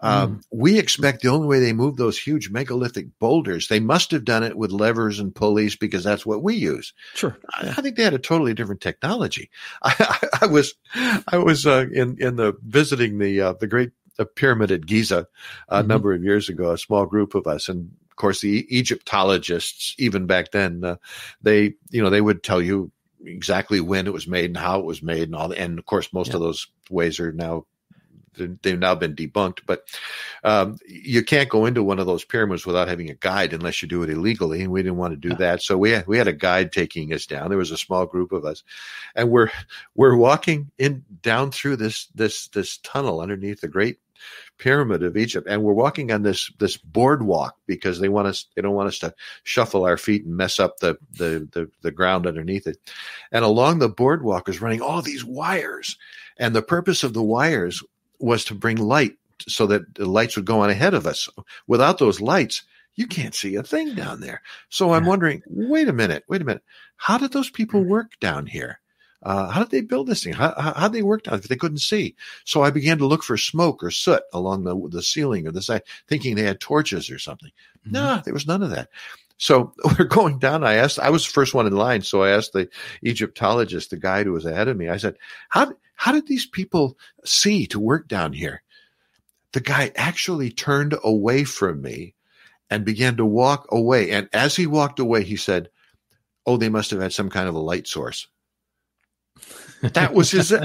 Um, mm. We expect the only way they move those huge megalithic boulders, they must have done it with levers and pulleys because that's what we use. Sure, I, I think they had a totally different technology. I, I, I was, I was uh, in in the visiting the uh, the Great Pyramid at Giza a mm-hmm. number of years ago. A small group of us, and of course the Egyptologists, even back then, uh, they you know they would tell you exactly when it was made and how it was made and all. And of course, most yeah. of those ways are now they've now been debunked. But um, you can't go into one of those pyramids without having a guide unless you do it illegally, and we didn't want to do that. So we had, we had a guide taking us down. There was a small group of us, and we're we're walking in down through this this this tunnel underneath the Great pyramid of Egypt, and we're walking on this this boardwalk because they want us they don't want us to shuffle our feet and mess up the the the, the ground underneath it. And along the boardwalk is running all these wires, and the purpose of the wires was to bring light so that the lights would go on ahead of us. Without those lights, you can't see a thing down there. So I'm wondering, wait a minute, wait a minute. How did those people work down here? Uh, how did they build this thing? How, how, did they work down if they couldn't see? So I began to look for smoke or soot along the, the ceiling or the side, thinking they had torches or something. Mm-hmm. No, there was none of that. So we're going down. I asked, I was the first one in line. So I asked the Egyptologist, the guide who was ahead of me, I said, how, how did these people see to work down here? The guy actually turned away from me and began to walk away. And as he walked away, he said, Oh, they must have had some kind of a light source. That was his.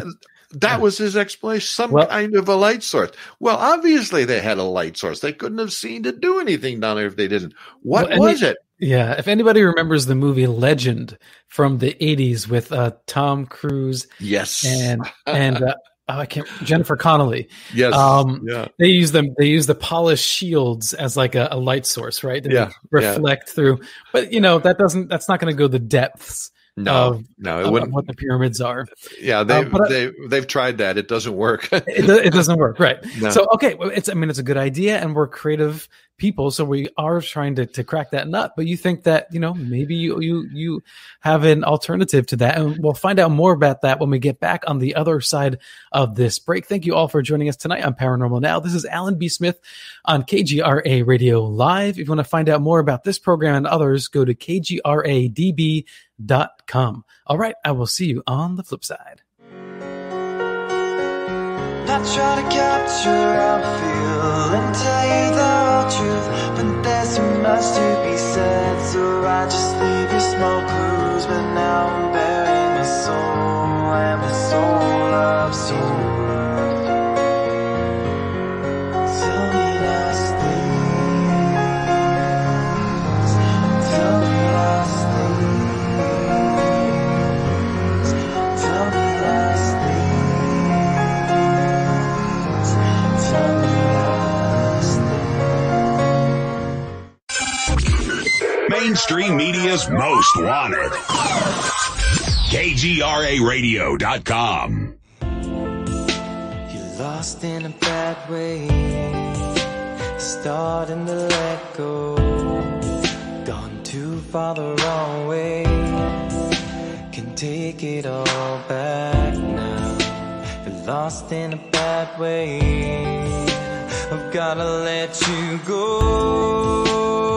That was his explanation. Some well, kind of a light source. Well, obviously they had a light source. They couldn't have seen to do anything down there if they didn't. What well, was it? Yeah, if anybody remembers the movie Legend from the '80s with uh, Tom Cruise, yes, and and uh, oh, I can't Jennifer Connelly, yes, um, yeah, they use them. They use the polished shields as like a, a light source, right? That yeah, reflect yeah. through. But you know that doesn't. That's not going to go the depths no, of, no, it wouldn't. what the pyramids are. Yeah, they uh, they they've tried that. It doesn't work. it, it, doesn't work, right? No. So okay, it's I mean it's a good idea, and we're creative people. So we are trying to, to crack that nut. But you think that, you know, maybe you, you, you have an alternative to that. And we'll find out more about that when we get back on the other side of this break. Thank you all for joining us tonight on Paranormal Now. This is Alan B. Smith on KGRA Radio Live. If you want to find out more about this program and others, go to kgradb.com. All right. I will see you on the flip side. I try to capture how I feel and tell you the whole truth, but there's too much to be said, so I just leave you small clues. But now I'm bearing my soul and my soul of souls. Mainstream media's most wanted. KGRARadio.com. You're lost in a bad way, starting to let go. Gone too far the wrong way, can take it all back now. You're lost in a bad way, I've gotta let you go.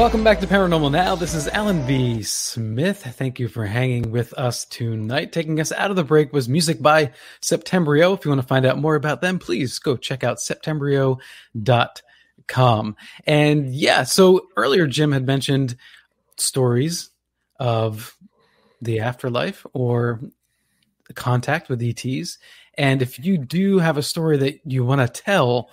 Welcome back to Paranormal Now. This is Alan B. Smith. Thank you for hanging with us tonight. Taking us out of the break was music by Septembrio. If you want to find out more about them, please go check out septembrio.com. And yeah, so earlier Jim had mentioned stories of the afterlife or contact with ETs. And if you do have a story that you want to tell,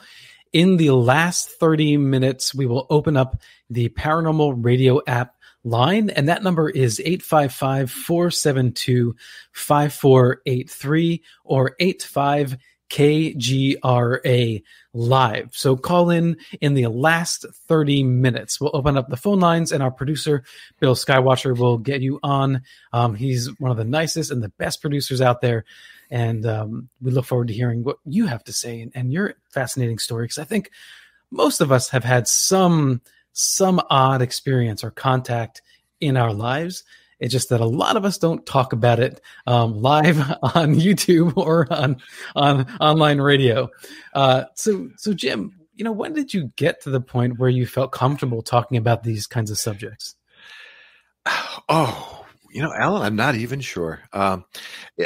in the last 30 minutes, we will open up the Paranormal Radio app line, and that number is 855 472 5483 or 85 KGRA live. So call in in the last 30 minutes. We'll open up the phone lines and our producer, Bill Skywatcher, will get you on. Um, he's one of the nicest and the best producers out there. And um, we look forward to hearing what you have to say and, and your fascinating story. Because I think most of us have had some some odd experience or contact in our lives. It's just that a lot of us don't talk about it um, live on YouTube or on on online radio. Uh, so, so Jim, you know, when did you get to the point where you felt comfortable talking about these kinds of subjects? Oh, you know, Alan, I'm not even sure. Um,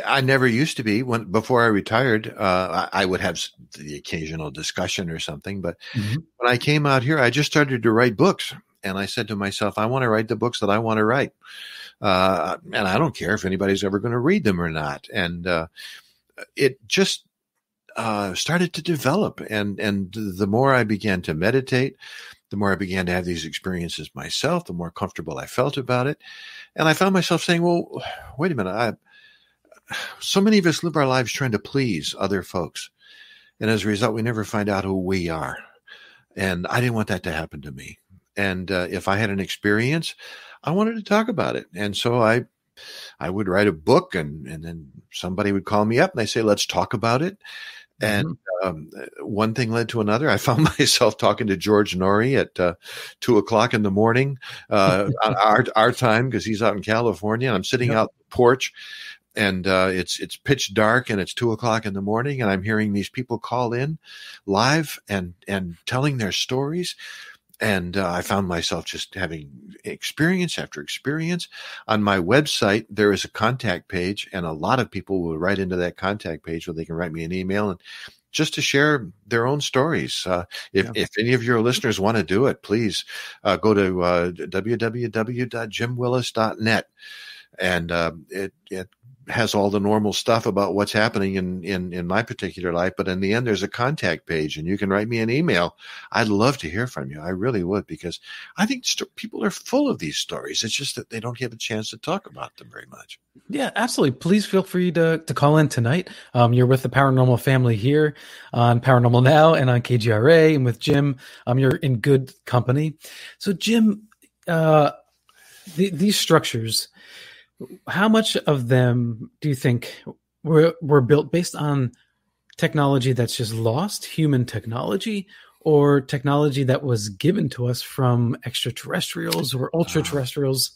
I never used to be. When before I retired, uh, I, I would have the occasional discussion or something. But Mhm. when I came out here, I just started to write books, and I said to myself, I want to write the books that I want to write, uh, and I don't care if anybody's ever going to read them or not. And uh, it just uh, started to develop, and and the more I began to meditate, the more I began to have these experiences myself, the more comfortable I felt about it. And I found myself saying, well, wait a minute. I, so many of us live our lives trying to please other folks. And as a result, we never find out who we are. And I didn't want that to happen to me. And uh, if I had an experience, I wanted to talk about it. And so I, I would write a book and, and then somebody would call me up and they say, let's talk about it. And um, one thing led to another. I found myself talking to George Noory at uh, two o'clock in the morning, uh, our our time because he's out in California. And I'm sitting Yep. out the porch, and uh, it's it's pitch dark, and it's two o'clock in the morning, and I'm hearing these people call in live and and telling their stories. And uh, I found myself just having experience after experience. On my website, there is a contact page, and a lot of people will write into that contact page where they can write me an email and just to share their own stories. Uh, if, Yeah. if any of your listeners want to do it, please uh, go to uh, www.jimwillis.net and uh, it, it has all the normal stuff about what's happening in, in, in my particular life. But in the end, there's a contact page and you can write me an email. I'd love to hear from you. I really would because I think st- people are full of these stories. It's just that they don't get a chance to talk about them very much. Yeah, absolutely. Please feel free to, to call in tonight. Um, you're with the Paranormal family here on Paranormal Now and on KGRA and with Jim. Um, you're in good company. So, Jim, uh, the, these structures, how much of them do you think were were built based on technology that's just lost, human technology, or technology that was given to us from extraterrestrials or ultra terrestrials?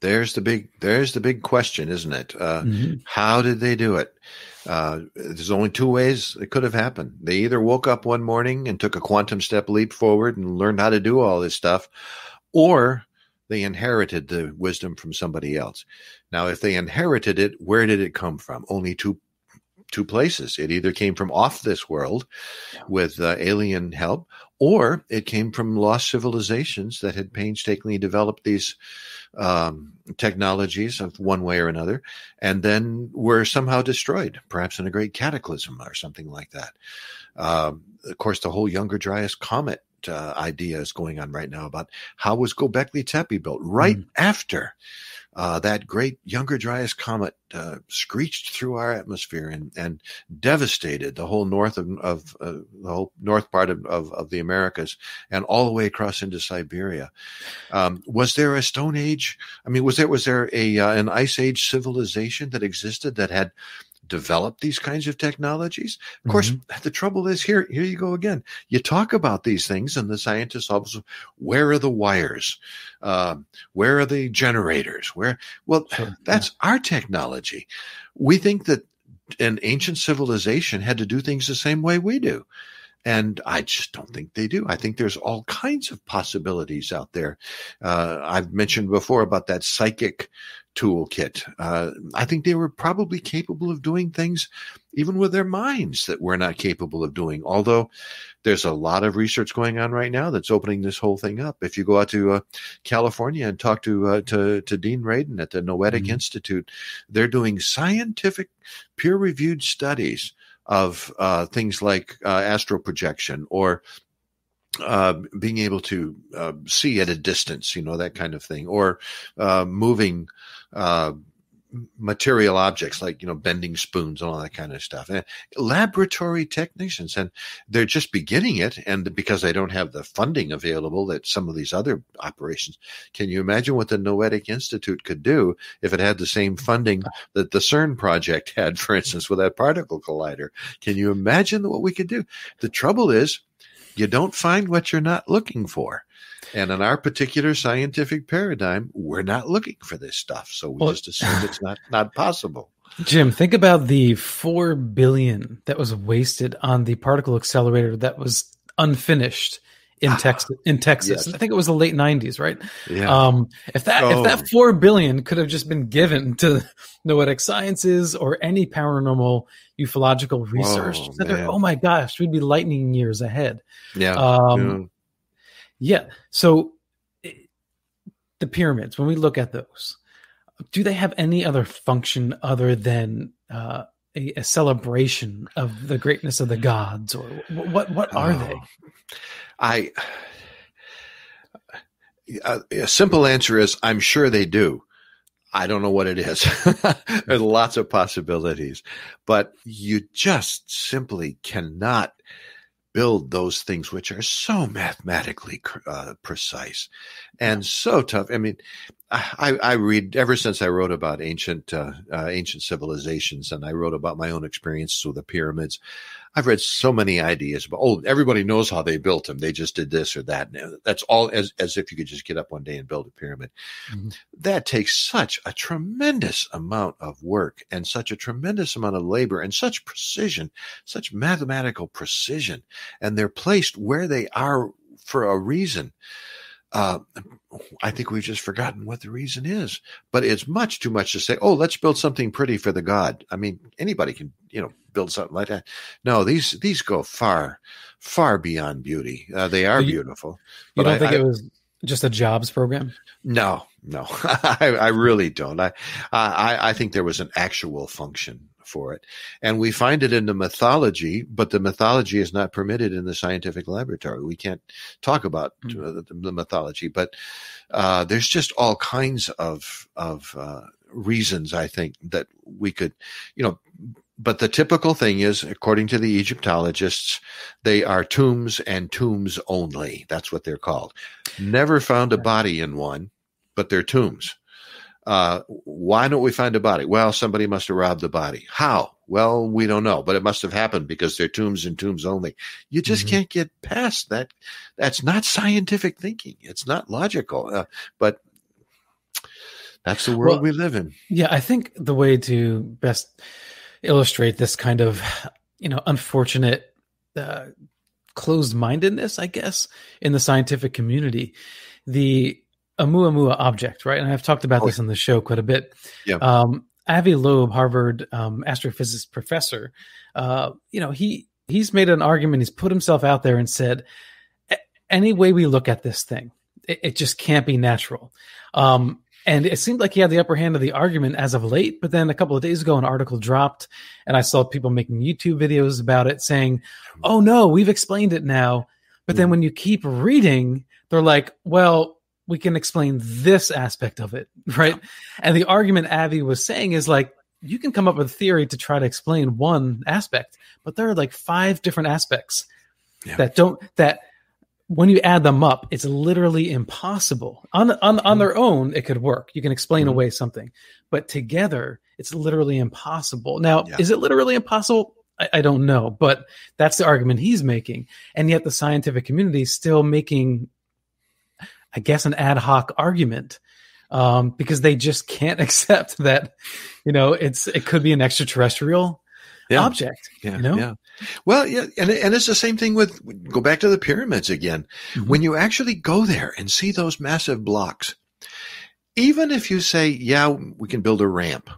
There's the big there's the big question, isn't it? Uh, mm-hmm. How did they do it? Uh, there's only two ways it could have happened. They either woke up one morning and took a quantum step leap forward and learned how to do all this stuff, or they inherited the wisdom from somebody else. Now, if they inherited it, where did it come from? Only two two places. It either came from off this world with uh, alien help, or it came from lost civilizations that had painstakingly developed these um, technologies of one way or another, and then were somehow destroyed, perhaps in a great cataclysm or something like that. Um, of course, the whole Younger Dryas comet uh, idea is going on right now about how was Gobekli Tepe built right mm. after uh, that great Younger Dryas comet uh, screeched through our atmosphere and, and devastated the whole north of, of uh, the whole north part of, of, of, the Americas and all the way across into Siberia. Um, was there a Stone Age? I mean, was there was there a uh, an Ice Age civilization that existed that had develop these kinds of technologies. Of course, mm-hmm. the trouble is here, here you go again. You talk about these things and the scientists always, where are the wires? Uh, where are the generators? Where, well, sure. that's yeah. our technology. We think that an ancient civilization had to do things the same way we do. And I just don't think they do. I think there's all kinds of possibilities out there. Uh, I've mentioned before about that psychic toolkit. Uh, I think they were probably capable of doing things even with their minds that we're not capable of doing. Although there's a lot of research going on right now that's opening this whole thing up. If you go out to uh, California and talk to, uh, to, to Dean Radin at the Noetic mm-hmm. Institute, they're doing scientific, peer-reviewed studies of uh, things like uh, astral projection or uh, being able to uh, see at a distance, you know, that kind of thing, or uh, moving uh, material objects like you know bending spoons and all that kind of stuff. And laboratory technicians and they're just beginning it. And because they don't have the funding available that some of these other operations can you imagine what the noetic institute could do if it had the same funding that the cern project had for instance with that particle collider? Can you imagine what we could do? The trouble is you don't find what you're not looking for. And in our particular scientific paradigm, we're not looking for this stuff. So we well, just assume it's not, not possible. Jim, think about the four billion that was wasted on the particle accelerator that was unfinished in Texas. In Texas, yes. I think it was the late '90s, right? Yeah. Um, if that oh. if that oh. four billion could have just been given to noetic sciences or any paranormal ufological research, oh, oh my gosh, we'd be lightning years ahead. Yeah. Um, yeah. So the pyramids, when we look at those, do they have any other function other than uh, a, a, celebration of the greatness of the gods, or what? What are oh. they? I a, a simple answer is I'm sure they do. I don't know what it is. There's lots of possibilities, but you just simply cannot build those things which are so mathematically uh, precise and so tough. I mean, I, I, read ever since I wrote about ancient uh, uh, ancient civilizations, and I wrote about my own experiences with the pyramids. I've read so many ideas about oh, everybody knows how they built them. They just did this or that. That's all as as if you could just get up one day and build a pyramid. Mm-hmm. That takes such a tremendous amount of work and such a tremendous amount of labor and such precision, such mathematical precision, and they're placed where they are for a reason. Uh, I think we've just forgotten what the reason is. But it's much too much to say, oh, let's build something pretty for the god. I mean, anybody can, you know, build something like that. No, these these go far, far beyond beauty. Uh, they are you, beautiful. You don't I, think I, it was just a jobs program? No, no, I, I really don't. I, I, I think there was an actual function for it, and we find it in the mythology, but the mythology is not permitted in the scientific laboratory. We can't talk about Mm. uh, the, the mythology, but uh, there's just all kinds of of uh, reasons. I think that we could, you know. But the typical thing is, according to the Egyptologists, they are tombs and tombs only. That's what they're called. Never found a body in one, but they're tombs. Uh, why don't we find a body? Well, somebody must have robbed the body. How? Well, we don't know, but it must have happened because they're tombs and tombs only. You just Mhm. can't get past that. That's not scientific thinking. It's not logical. Uh, but that's the world Well, we live in. Yeah, I think the way to best illustrate this kind of, you know, unfortunate uh, closed-mindedness, I guess, in the scientific community, the Oumuamua object, right? And I've talked about Oh, this on the show quite a bit. Yeah. Um, Avi Loeb, Harvard um, astrophysics professor, uh, you know, he he's made an argument. He's put himself out there and said, any way we look at this thing, it, it just can't be natural. Um, and it seemed like he had the upper hand of the argument as of late. But then a couple of days ago, an article dropped, and I saw people making YouTube videos about it saying, oh no, we've explained it now. But then hmm. when you keep reading, they're like, well, we can explain this aspect of it, right? And the argument Avi was saying is like, you can come up with a theory to try to explain one aspect, but there are like five different aspects Yeah. that don't that when you add them up, it's literally impossible. On on on their own, it could work. You can explain Mhm. away something, but together, it's literally impossible. Now, Yeah. is it literally impossible? I, I don't know, but that's the argument he's making, and yet the scientific community is still making, I guess, an ad hoc argument. Um, because they just can't accept that, you know, it's it could be an extraterrestrial Yeah. object. Yeah, you know? yeah. Well, yeah, and and it's the same thing with go back to the pyramids again. Mhm. When you actually go there and see those massive blocks, even if you say, "Yeah, we can build a ramp,"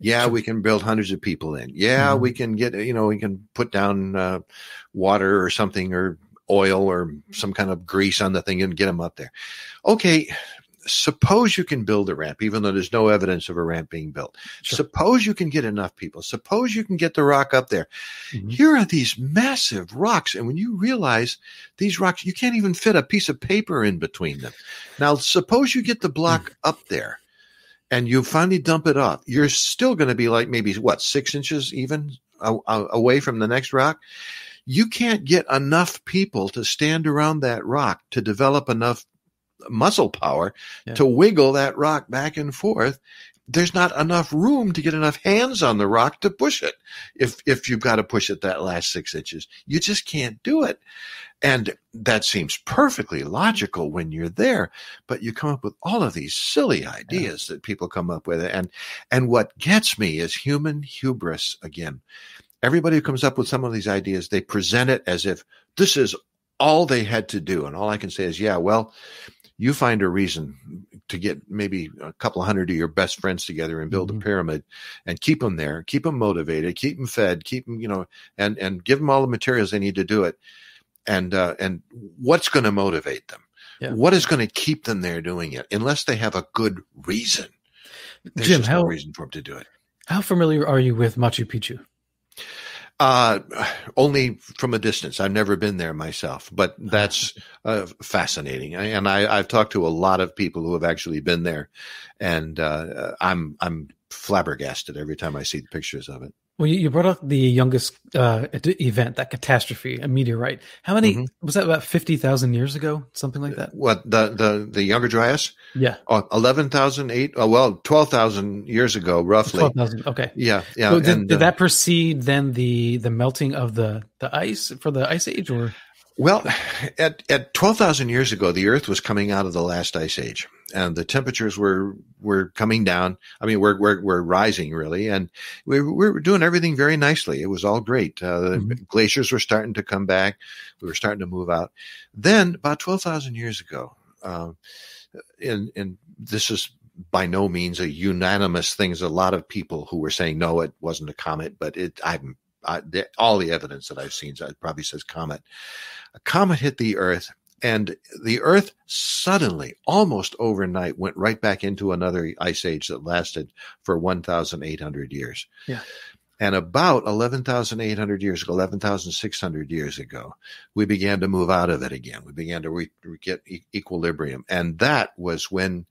yeah, we can build hundreds of people in, yeah, Mhm. we can get, you know, we can put down uh, water or something or oil or some kind of grease on the thing and get them up there. Okay. Suppose you can build a ramp, even though there's no evidence of a ramp being built. Sure. Suppose you can get enough people. Suppose you can get the rock up there. Mhm. Here are these massive rocks. And when you realize these rocks, you can't even fit a piece of paper in between them. Now, suppose you get the block up there and you finally dump it off. You're still going to be like maybe what, six inches even away from the next rock. You can't get enough people to stand around that rock to develop enough muscle power Yeah. to wiggle that rock back and forth. There's not enough room to get enough hands on the rock to push it. If if you've got to push it that last six inches, you just can't do it. And that seems perfectly logical when you're there, but you come up with all of these silly ideas that people come up with. And and what gets me is human hubris again. Everybody who comes up with some of these ideas, they present it as if this is all they had to do. And all I can say is, yeah, well, you find a reason to get maybe a couple hundred of your best friends together and build Mhm. a pyramid and keep them there, keep them motivated, keep them fed, keep them, you know, and, and give them all the materials they need to do it. And, uh, and what's going to motivate them? Yeah. What is going to keep them there doing it? Unless they have a good reason. There's Jim, how no reason for them to do it. how familiar are you with Machu Picchu? Uh, only from a distance. I've never been there myself, but that's uh, fascinating. And I, I've talked to a lot of people who have actually been there, and uh, I'm I'm flabbergasted every time I see the pictures of it. Well, you, brought up the youngest uh, event, that catastrophe, a meteorite. How many Mhm. was that? About fifty thousand years ago, something like that. What the the the Younger Dryas? Yeah, Oh, eleven thousand eight. Oh, well, twelve thousand years ago, roughly. twelve thousand. Okay. Yeah, yeah. so did, and, did uh, that precede then the the melting of the the ice for the ice age, or Well, at at twelve thousand years ago, the Earth was coming out of the last ice age, and the temperatures were were coming down. I mean, we're we're, we're rising really, and we, we were doing everything very nicely. It was all great. Uh, the Mhm. glaciers were starting to come back. We were starting to move out. Then, about twelve thousand years ago, um, and and this is by no means a unanimous thing. There's a lot of people who were saying no, it wasn't a comet, but it. I'm I, the, all the evidence that I've seen so probably says comet. A comet hit the Earth and the Earth suddenly, almost overnight, went right back into another ice age that lasted for 1,800 years. Yeah. And about 11,800 years ago, 11,600 years ago, we began to move out of it again. We began to re- re- get e- equilibrium. And that was when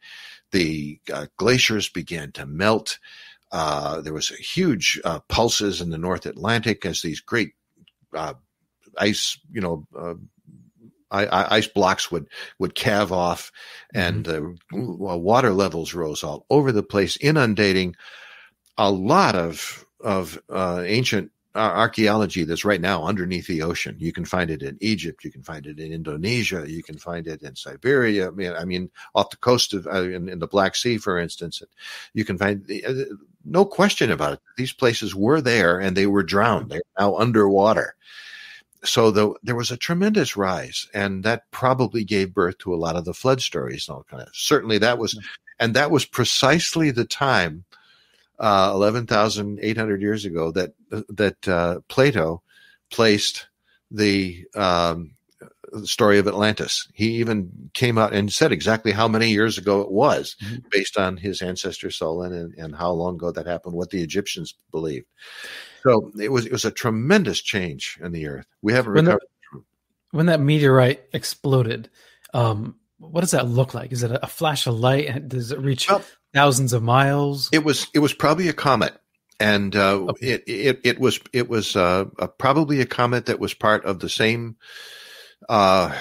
the uh, glaciers began to melt. Uh, there was huge uh, pulses in the North Atlantic as these great uh, ice, you know, uh, ice blocks would would calve off, and mm-hmm. uh, water levels rose all over the place, inundating a lot of of uh, ancient archaeology that's right now underneath the ocean. You can find it in Egypt, you can find it in Indonesia, you can find it in Siberia. I mean, I mean off the coast of uh, in, in, the Black Sea, for instance, you can find uh, no question about it. These places were there and they were drowned. They're now underwater. So the, there was a tremendous rise, and that probably gave birth to a lot of the flood stories and all kind of. Certainly, that was, and that was precisely the time uh, 11,800 years ago that that uh, Plato placed the um, story of Atlantis. He even came out and said exactly how many years ago it was, mm-hmm. based on his ancestor Solon and, and how long ago that happened, what the Egyptians believed. So it was it was a tremendous change in the earth. We haven't when recovered. The, when that meteorite exploded, um, what does that look like? Is it a, flash of light? Does it reach well, thousands of miles? It was it was probably a comet, and uh, it, it it was it was uh, a, probably a comet that was part of the same uh,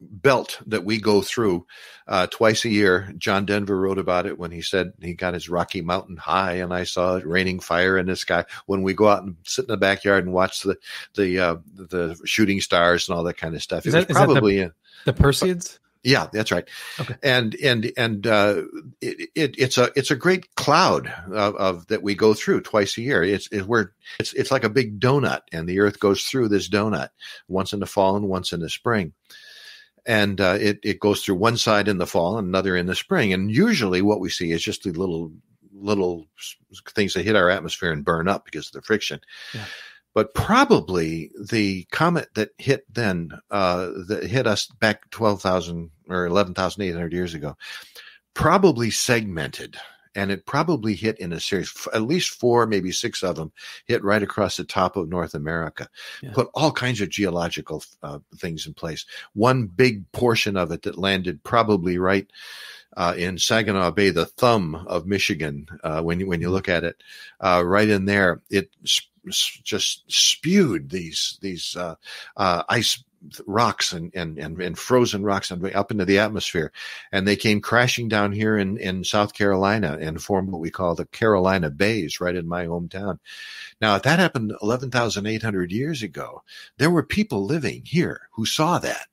belt that we go through uh, twice a year. John Denver wrote about it when he said he got his Rocky Mountain high, and I saw it raining fire in the sky. When we go out and sit in the backyard and watch the the uh, the shooting stars and all that kind of stuff, is it that, was probably the, the Perseids. Yeah, that's right. Okay. And and and uh, it, it, it's a it's a great cloud of, of, that we go through twice a year. It's it, we're it's it's like a big donut, and the Earth goes through this donut once in the fall and once in the spring. And uh, it it goes through one side in the fall and another in the spring. And usually, what we see is just the little little things that hit our atmosphere and burn up because of the friction. Yeah but probably the comet that hit then uh, that hit us back 12,000 or 11,800 years ago probably segmented and it probably hit in a series at least four maybe six of them hit right across the top of north america yeah. put all kinds of geological uh, things in place one big portion of it that landed probably right uh, in Saginaw Bay, the thumb of Michigan, uh, when you when you mm-hmm. look at it, uh, right in there, it just spewed these these uh, uh, ice rocks and, and, and, and, frozen rocks up into the atmosphere. And they came crashing down here in, in South Carolina and formed what we call the Carolina Bays right in my hometown. Now, if that happened 11,800 years ago, there were people living here who saw that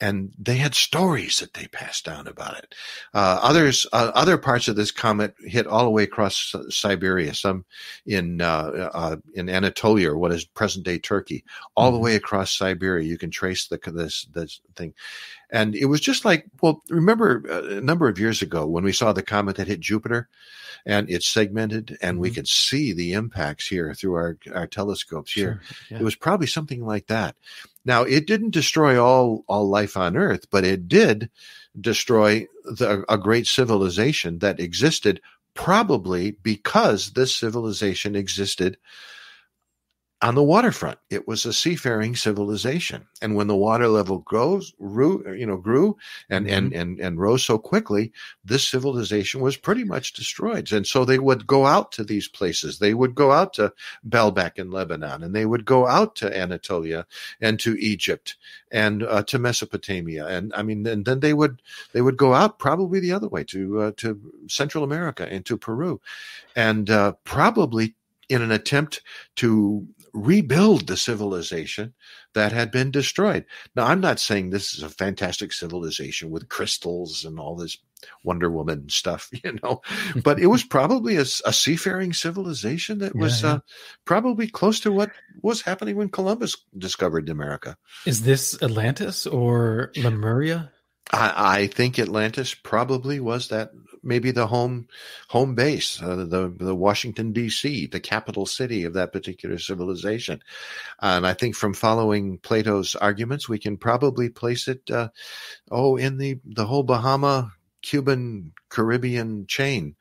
and they had stories that they passed down about it. Uh, others, uh, other parts of this comet hit all the way across Siberia, some in uh, uh, in Anatolia, or what is present day Turkey, all mm-hmm. the way across Siberia. You can trace the this this thing, and it was just like well, remember uh, a number of years ago when we saw the comet that hit Jupiter and it segmented and mm-hmm. we could see the impacts here through our, our telescopes here. Sure. Yeah. It was probably something like that. Now it didn't destroy all, all life on earth, but it did destroy the, a great civilization that existed probably because this civilization existed on the waterfront. It was a seafaring civilization, and when the water level grows, grew, you know, grew and mm-hmm. and and and rose so quickly, this civilization was pretty much destroyed. And so they would go out to these places. They would go out to Baalbek in Lebanon, and they would go out to Anatolia and to Egypt and uh, to Mesopotamia, and I mean, and then they would they would go out probably the other way to uh, to Central America and to Peru, and uh, probably in an attempt to rebuild the civilization that had been destroyed. Now, I'm not saying this is a fantastic civilization with crystals and all this Wonder Woman stuff, you know, but it was probably a, a seafaring civilization that was yeah. Uh, probably close to what was happening when Columbus discovered America. Is this Atlantis or Lemuria? I, I think Atlantis probably was that maybe the home home base, uh, the the Washington D.C., the capital city of that particular civilization. And I think from following Plato's arguments, we can probably place it, uh, oh, in the the whole Bahama, Cuban, Caribbean chain,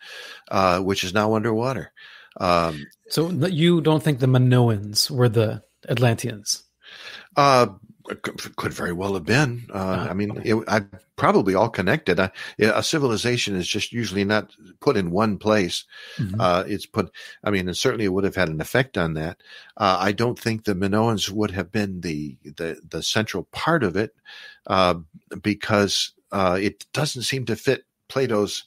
uh, which is now underwater. Um, So you don't think the Minoans were the Atlanteans? Could very well have been. Uh, Ah, I mean, it, I probably all connected. I, a civilization is just usually not put in one place. Mhm. Uh, it's put. I mean, and certainly it would have had an effect on that. Uh, I don't think the Minoans would have been the the the central part of it uh, because uh, it doesn't seem to fit Plato's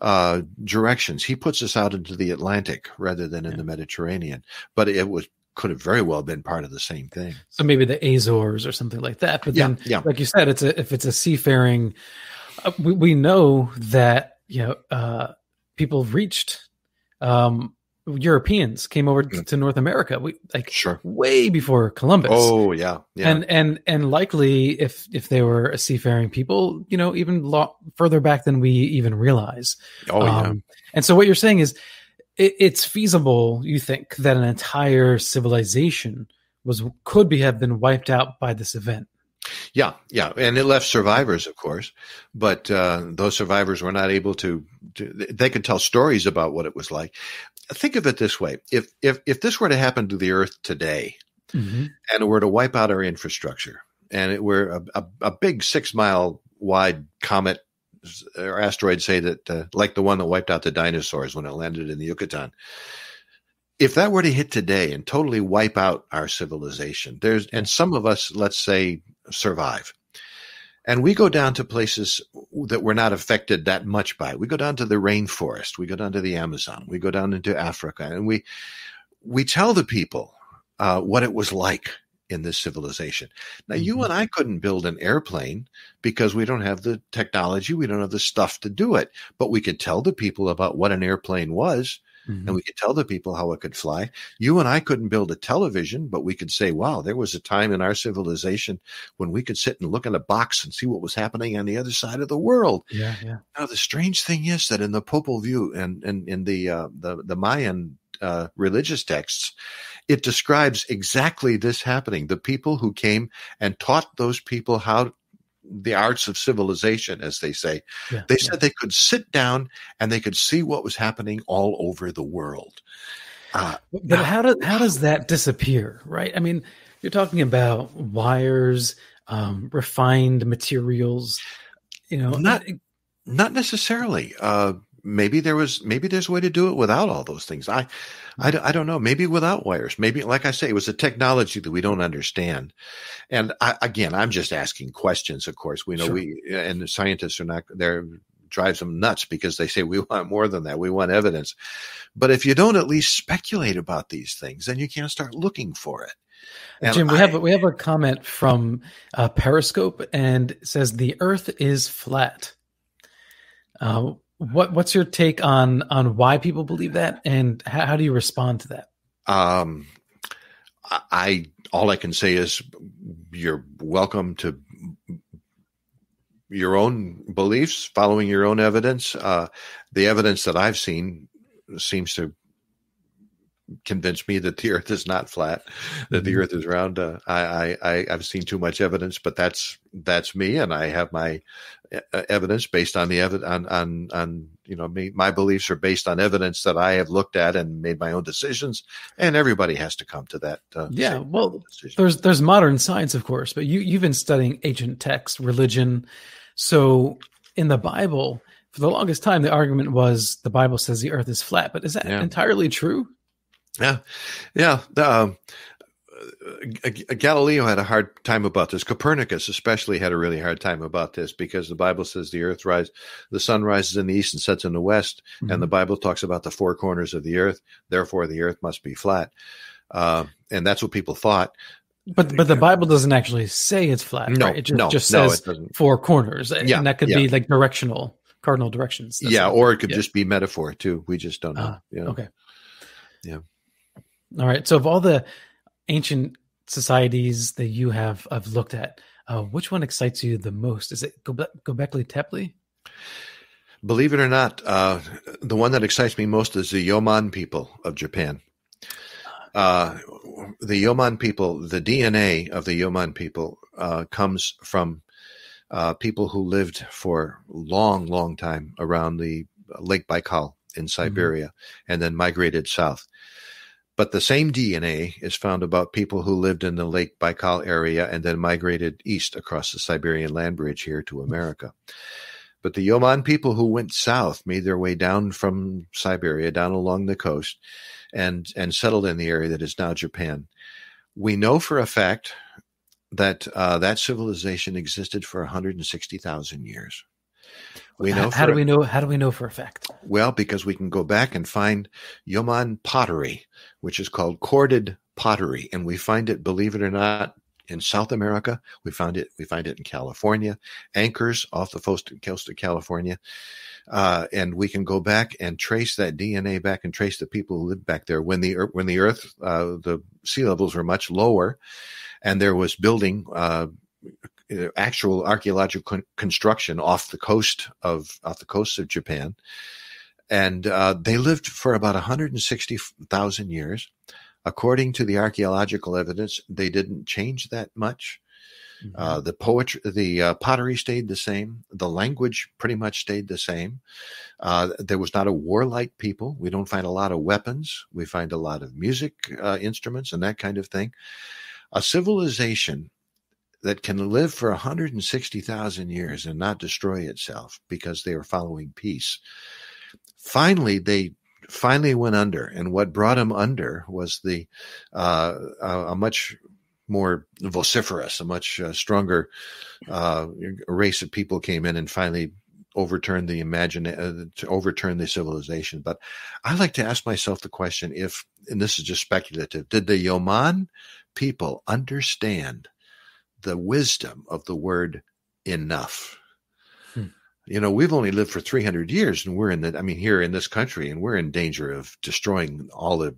uh, directions. He puts us out into the Atlantic rather than in Yeah. the Mediterranean. But it was could have very well been part of the same thing. So maybe the Azores or something like that. But Yeah, then, yeah. like you said, it's a if it's a seafaring, uh, we, we know that you know uh, people reached um, Europeans came over to, to North America. We like Sure. way before Columbus. Oh yeah, yeah. And and and likely, if if they were a seafaring people, you know, even lo- further back than we even realize. oh yeah. Um, and so what you're saying is it, it's feasible, you think, that an entire civilization was could be have been wiped out by this event. Yeah, yeah, and it left survivors, of course, but uh, those survivors were not able to, to. They could tell stories about what it was like. Think of it this way: if if if this were to happen to the Earth today, and it were to wipe out our infrastructure, and it were a, a, a big six mile wide comet or asteroid, say that uh, like the one that wiped out the dinosaurs when it landed in the Yucatan. If that were to hit today and totally wipe out our civilization, there's and some of us, let's say, survive. And we go down to places that we're not affected that much by. it. We go down to the rainforest. We go down to the Amazon. We go down into Africa, and we we tell the people uh, what it was like in this civilization. Now, you Mhm. and I couldn't build an airplane because we don't have the technology. We don't have the stuff to do it. But we could tell the people about what an airplane was Mhm. and we could tell the people how it could fly. You and I couldn't build a television, but we could say, wow, there was a time in our civilization when we could sit and look in a box and see what was happening on the other side of the world. Yeah, yeah. Now, the strange thing is that in the Popol Vuh and, and in the, uh, the, the Mayan uh, religious texts, it describes exactly this happening. The people who came and taught those people how the arts of civilization, as they say, yeah they yeah. said they could sit down and they could see what was happening all over the world. Uh, But how does how does that disappear? Right. I mean, you're talking about wires, um, refined materials. You know, Not- not necessarily. Uh, maybe there was, maybe there's a way to do it without all those things. I, I, don't- I don't know. Maybe without wires. Maybe, like I say, it was a technology that we don't understand. And I, again, I'm just asking questions. Of course, we know Sure. we and the scientists are not there. Drives them nuts because they say we want more than that. We want evidence. But if you don't at least speculate about these things, then you can't start looking for it. And Jim, we I- have we have a comment from uh, Periscope and says the Earth is flat. Uh, what what's your take on on why people believe that, and how, how do you respond to that? Um, I, all I can say is you're welcome to your own beliefs, following your own evidence. Uh, the evidence that I've seen seems to convince me that the Earth is not flat, that the Mhm. Earth is round. Uh, I, I, I I've seen too much evidence, but that's that's me, and I have my evidence based on the evidence on on on you know me. My beliefs are based on evidence that I have looked at and made my own decisions, and everybody has to come to that. Uh, Yeah, well, decision. There's there's modern science, of course, but you you've been studying ancient texts, religion. So in the Bible, for the longest time, the argument was the Bible says the Earth is flat. But is that Yeah. entirely true? Yeah, yeah. Um, Galileo had a hard time about this. Copernicus, especially, had a really hard time about this because the Bible says the Earth rises, the sun rises in the east and sets in the west, and the Bible talks about the four corners of the Earth. Therefore, the Earth must be flat, uh, and that's what people thought. But but the Bible doesn't actually say it's flat. No, right? It just, no, just no, says it four corners, Yeah, and that could yeah. be like directional, cardinal directions. That's yeah, or it could yeah. just be metaphor too. We just don't know. Ah, know? okay. Yeah. All right. So of all the ancient societies that you have have looked at, uh, which one excites you the most? Is it Gobekli Tepe? Believe it or not, uh, the one that excites me most is the Jomon people of Japan. Uh, the Jomon people, the DNA of the Jomon people uh, comes from uh, people who lived for long, long time around the Lake Baikal in Siberia and then migrated south. But the same DNA is found about people who lived in the Lake Baikal area and then migrated east across the Siberian land bridge here to America. But the Jomon people who went south made their way down from Siberia, down along the coast, and, and settled in the area that is now Japan. We know for a fact that uh, that civilization existed for 160,000 years. We know. How, do we know? How do we know for a fact? Well, because we can go back and find Jomon pottery, which is called corded pottery, and we find it, believe it or not, in South America. We found it. We find it in California, anchors off the coast, coast of California, uh, and we can go back and trace that DNA back and trace the people who lived back there when the when the Earth, uh, the sea levels were much lower, and there was building. Uh, actual archaeological con- construction off the coast of off the coast of Japan, and uh, they lived for about 160,000 years. According to the archaeological evidence, they didn't change that much. Mm-hmm. Uh, the poetry, the uh, pottery stayed the same. The language pretty much stayed the same. Uh, there was not a warlike people. We don't find a lot of weapons. We find a lot of music uh, instruments and that kind of thing. A civilization that can live for 160,000 years and not destroy itself because they are following peace. Finally, they finally went under, and what brought them under was the uh, a, much more vociferous, a much uh, stronger uh, race of people came in and finally overturned the imagine uh, to overturn the civilization. But I like to ask myself the question: if, and this is just speculative, did the Jomon people understand the wisdom of the word enough. Hmm. You know, we've only lived for 300 years and we're in the, I mean, here in this country and we're in danger of destroying all the,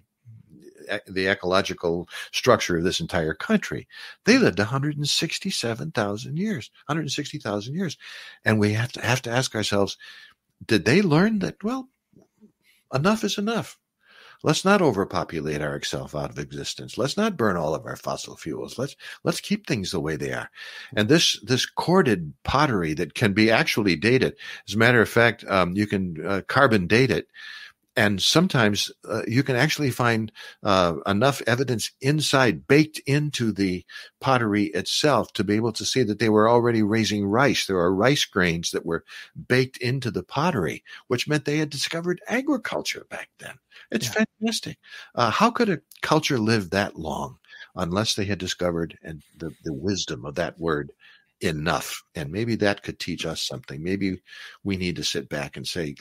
the ecological structure of this entire country. They lived 167,000 years, 160,000 years. And we have to have to ask ourselves, did they learn that, well, enough is enough? Let's not overpopulate ourselves out of existence. Let's not burn all of our fossil fuels. Let's let's keep things the way they are. And this this corded pottery that can be actually dated. As a matter of fact, um, you can uh, carbon date it and sometimes uh, you can actually find uh, enough evidence inside baked into the pottery itself to be able to see that they were already raising rice there are rice grains that were baked into the pottery which meant they had discovered agriculture back then it's yeah. fantastic. Uh, how could a culture live that long unless they had discovered and the, the wisdom of that word enough? And maybe that could teach us something. Maybe we need to sit back and say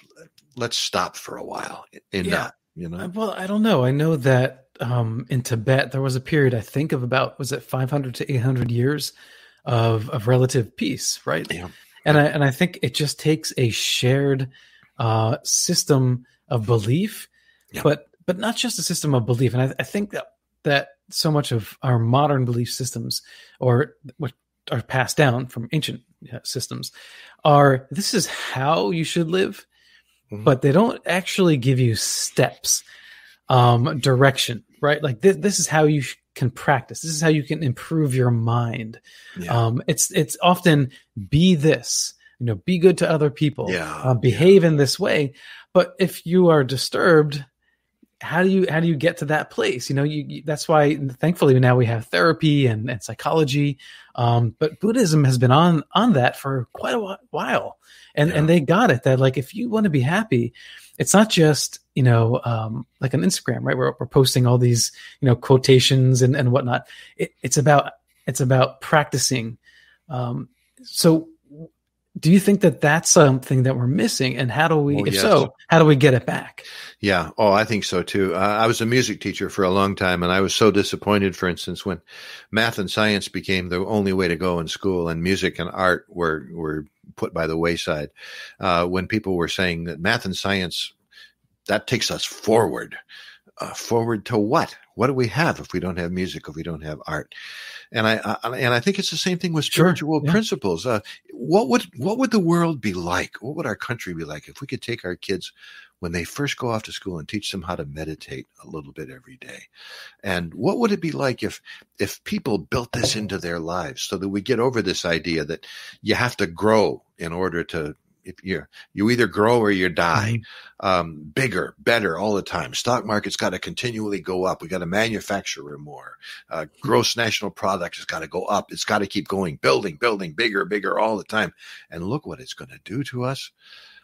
let's stop for a while. Enough yeah. you know? Well i don't know. I know that um, in tibet there was a period i think of about was it 500 to 800 years of of relative peace right? Yeah. and i and i think it just takes a shared uh, system of belief yeah. but but not just a system of belief and I, I think that that so much of our modern belief systems or what are passed down from ancient systems are this is how you should live mm-hmm. but they don't actually give you steps um direction right like this, this is how you sh- can practice this is how you can improve your mind yeah. um it's it's often be this you know be good to other people yeah. Uh, behave yeah. in this way but if you are disturbed how do you how do you get to that place? You know you, you, that's why thankfully now we have therapy and, and psychology. Um, but buddhism has been on on that for quite a while. And yeah. and they got it that like if you want to be happy it's not just you know um, like on instagram right? Where we're posting all these you know quotations and and whatnot. It, it's about it's about practicing. Um, so do you think that that's something that we're missing? And how do we oh, if yes. so how do we get it back? Yeah. Oh i think so too. Uh, i was a music teacher for a long time and i was so disappointed for instance when math and science became the only way to go in school and music and art were were put by the wayside uh, when people were saying that math and science that takes us forward. Uh, forward to what what do we have if we don't have music, if we don't have art? And I, I and I think it's the same thing with Sure, spiritual yeah. principles. Uh, what would what would the world be like? What would our country be like if we could take our kids when they first go off to school and teach them how to meditate a little bit every day? And what would it be like if if people built this into their lives so that we get over this idea that you have to grow in order to if you you either grow or you die um, bigger, better all the time. Stock market's got to continually go up. We got to manufacture more. Uh, gross national product has got to go up. It's got to keep going, building, building, bigger, bigger all the time. And look what it's going to do to us.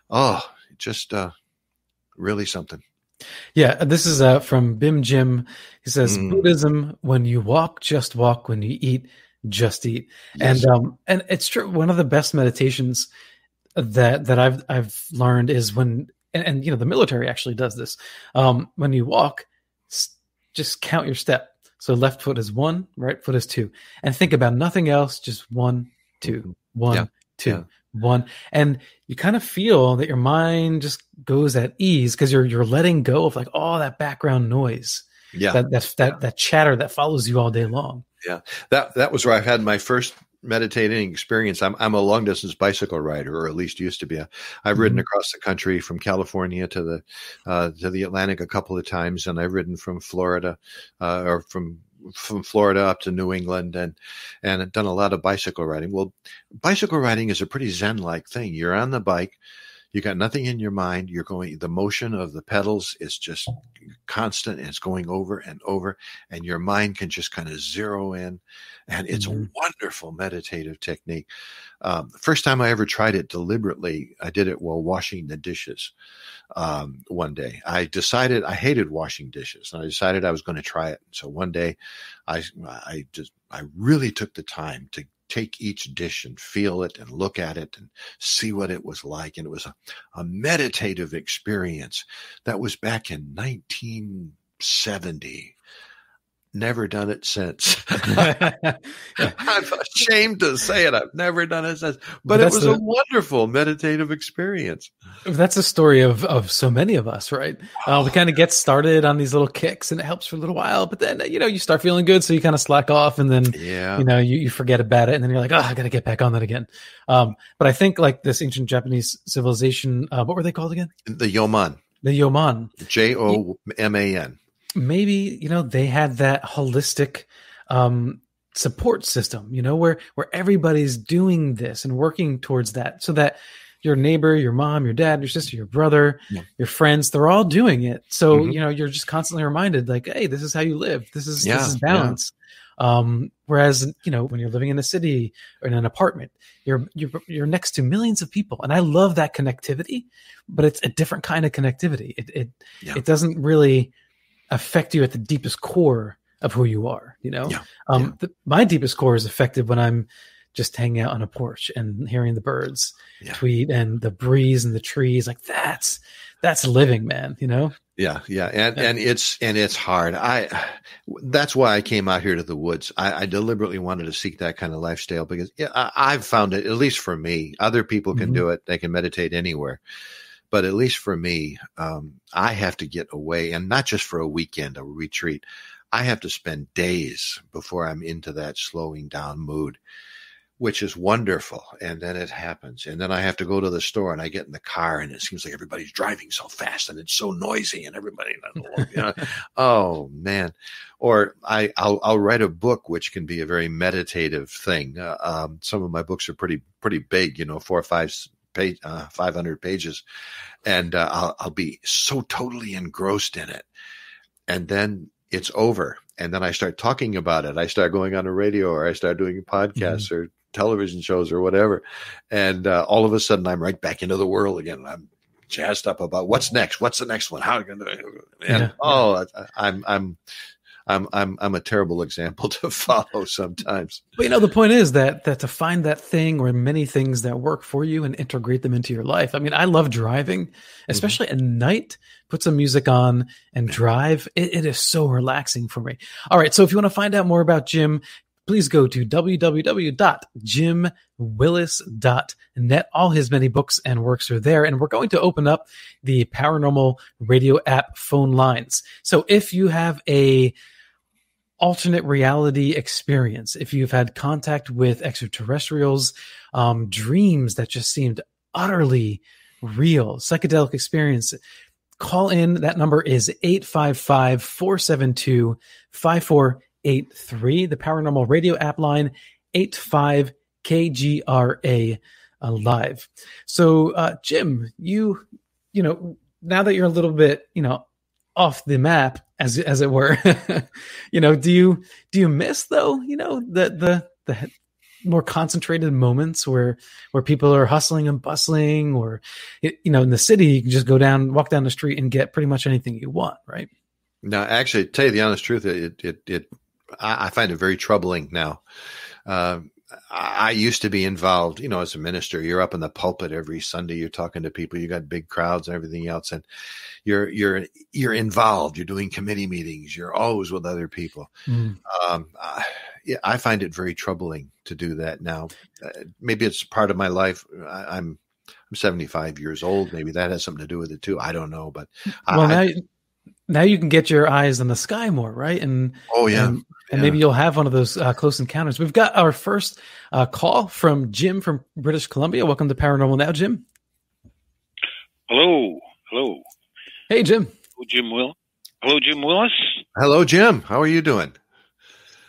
Oh, just uh, really something. Yeah, this is uh, from Bim Jim. He says Mm. Buddhism: when you walk, just walk; when you eat, just eat. Yes. And um, and it's true. One of the best meditations that that I've I've learned is when and, and you know the military actually does this. Um, when you walk, s- just count your step. So left foot is one, right foot is two, and think about nothing else. Just one, two, Mhm. one, Yeah. two, Yeah. one, and you kind of feel that your mind just goes at ease because you're you're letting go of like all that background noise, yeah. that that that that chatter that follows you all day long. Yeah, that that was where I've had my first meditating experience. I'm I'm a long distance bicycle rider, or at least used to be. I've ridden Mhm. across the country from California to the uh, to the Atlantic a couple of times, and I've ridden from Florida uh, or from from Florida up to New England, and and done a lot of bicycle riding. Well, bicycle riding is a pretty zen like thing. You're on the bike. You got nothing in your mind. You're going. The motion of the pedals is just constant. And it's going over and over, and your mind can just kind of zero in and it's a Mhm. wonderful meditative technique. Um, the first time I ever tried it deliberately, I did it while washing the dishes. Um, one day, I decided I hated washing dishes, and I decided I was going to try it. So one day, I I just I really took the time to take each dish and feel it and look at it and see what it was like, and it was a, a meditative experience. That was back in 1970. Never done it since. I'm ashamed to say it. I've never done it since, but it was the- a wonderful meditative experience. That's the story of of so many of us, right? Uh, we kind of get started on these little kicks, and it helps for a little while, but then you know you start feeling good, so you kind of slack off, and then Yeah. you know you, you forget about it, and then you're like, oh, I got to get back on that again. Um, but I think like this ancient Japanese civilization, uh, what were they called again? The Jomon, The Jomon. J O M A N. maybe you know they had that holistic um support system you know where where everybody's doing this and working towards that so that your neighbor your mom your dad your sister your brother Yeah. your friends they're all doing it so Mhm. you know you're just constantly reminded like hey this is how you live this is Yeah, this is yeah. balance um whereas you know when you're living in a city or in an apartment you're you're you're next to millions of people and i love that connectivity but it's a different kind of connectivity it it, Yeah. it doesn't really affect you at the deepest core of who you are you know Yeah, um yeah. The, my deepest core is affected when i'm just hanging out on a porch and hearing the birds Yeah. tweet and the breeze and the trees like that's that's living man you know Yeah, yeah, and and it's and it's hard. I that's why I came out here to the woods. I, I deliberately wanted to seek that kind of lifestyle because yeah, I, I've found it. At least for me, other people can Mhm. do it. They can meditate anywhere, but at least for me, um, I have to get away, and not just for a weekend, a retreat. I have to spend days before I'm into that slowing down mood which is wonderful. And then it happens. And then I have to go to the store and I get in the car and it seems like everybody's driving so fast and it's so noisy and everybody, you know, oh man. Or I, I'll, I'll write a book, which can be a very meditative thing. Uh, um, some of my books are pretty, pretty big, you know, four or five page, uh, 500 pages. And uh, I'll, I'll be so totally engrossed in it. And then it's over. And then I start talking about it. I start going on the radio or I start doing podcasts or television shows or whatever. And uh, all of a sudden, I'm right back into the world again. I'm jazzed up about what's next. What's the next one? How? And Yeah. oh, I- I'm I'm I'm I'm I'm a terrible example to follow sometimes. But you know, the point is that that to find that thing or many things that work for you and integrate them into your life. I mean, I love driving, mm-hmm. especially at night. Put some music on and drive. It, it is so relaxing for me. All right, so if you want to find out more about Jim, please go to www.jimwillis.net. All his many books and works are there, and we're going to open up the Paranormal Radio app phone lines. So if you have a alternate reality experience, if you've had contact with extraterrestrials, um, dreams that just seemed utterly real, psychedelic experience, call in. That number is 855 472 5483. The Paranormal Radio app line 85 KGRA uh, live. So, uh, Jim, you, you know, now that you're a little bit, you know, off the map, as as it were, you know, do you do you miss though, you know, the the the more concentrated moments where where people are hustling and bustling, or you know, in the city, you can just go down, walk down the street, and get pretty much anything you want, right? No, actually, tell you the honest truth, it it it I, find it very troubling now. Uh, I used to be involved, you know, as a minister. You're up in the pulpit every Sunday. You're talking to people. You got big crowds and everything else, and you're you're you're involved. You're doing committee meetings. You're always with other people. Mm. Um, I, yeah, I find it very troubling to do that now. Uh, maybe it's part of my life. I, am I'm 75 years old. Maybe that has something to do with it too. I don't know, but well, I, now, now you can get your eyes on the sky more, right? And oh yeah, and, and maybe you'll have one of those uh, close encounters. We've got our first uh, call from Jim from British Columbia. Welcome to Paranormal Now, Jim. Hello, hello. Hey, Jim. Hello, Jim Will. Hello, Jim Willis. Hello, Jim. How are you doing?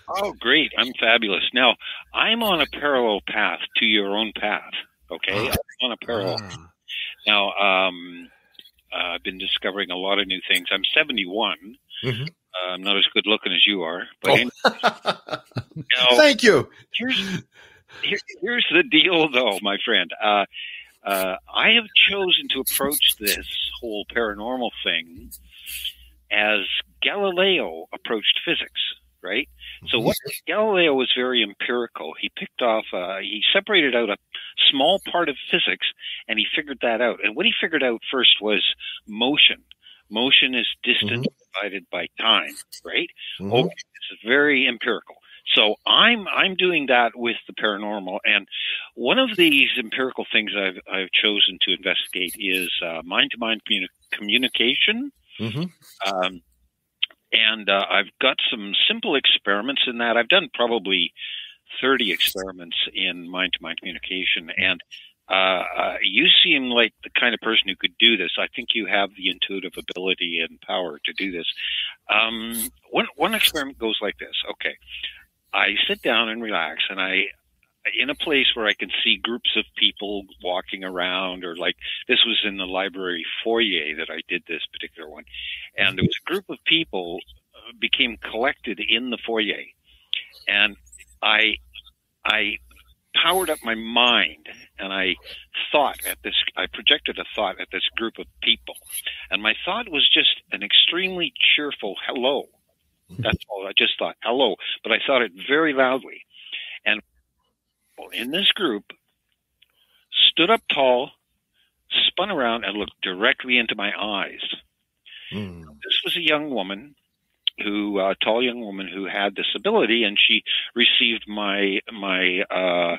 Oh, great. I'm fabulous. Now, I'm on a parallel path to your own path. Okay, I'm on a parallel. Ah. Now, um, uh, I've been discovering a lot of new things. I'm 71. Mm-hmm. Uh, I'm not as good looking as you are, but oh. now, thank you. Here's here, here's the deal, though, my friend. Uh, uh, I have chosen to approach this whole paranormal thing as Galileo approached physics. Right. So what mm-hmm. Galileo was very empirical. He picked off, uh, he separated out a small part of physics, and he figured that out. And what he figured out first was motion. Motion is distance mm-hmm. divided by time, right? Mm-hmm. Okay, this is very empirical. So I'm I'm doing that with the paranormal, and one of these empirical things I've I've chosen to investigate is mind to mind communication. Mm-hmm. Um, and uh, I've got some simple experiments in that. I've done probably 30 experiments in mind to mind communication, and uh, uh, you seem like the kind of person who could do this. I think you have the intuitive ability and power to do this. Um, one, one experiment goes like this. Okay. I sit down and relax and I, in a place where I can see groups of people walking around or like this was in the library foyer that I did this particular one. And there was a group of people uh, became collected in the foyer and I, I powered up my mind and I thought at this, I projected a thought at this group of people. And my thought was just an extremely cheerful hello. That's all. I just thought hello, but I thought it very loudly. And in this group stood up tall, spun around and looked directly into my eyes. Mm. This was a young woman who, a uh, tall young woman who had this ability, and she received my my uh,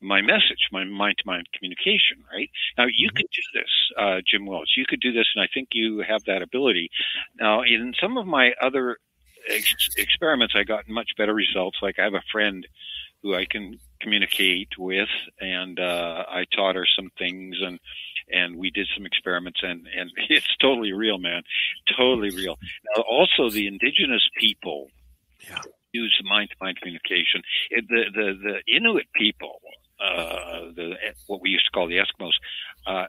my message, my mind to mind communication, right? Now, you mm-hmm. could do this, uh, Jim Welch. You could do this, and I think you have that ability. Now, in some of my other ex- experiments, I got much better results. Like, I have a friend who I can communicate with, and uh, I taught her some things, and and we did some experiments, and and it's totally real, man, totally real. Now, also the indigenous people. Yeah use mind-to-mind communication. It, the, the the Inuit people uh, the what we used to call the Eskimos, uh,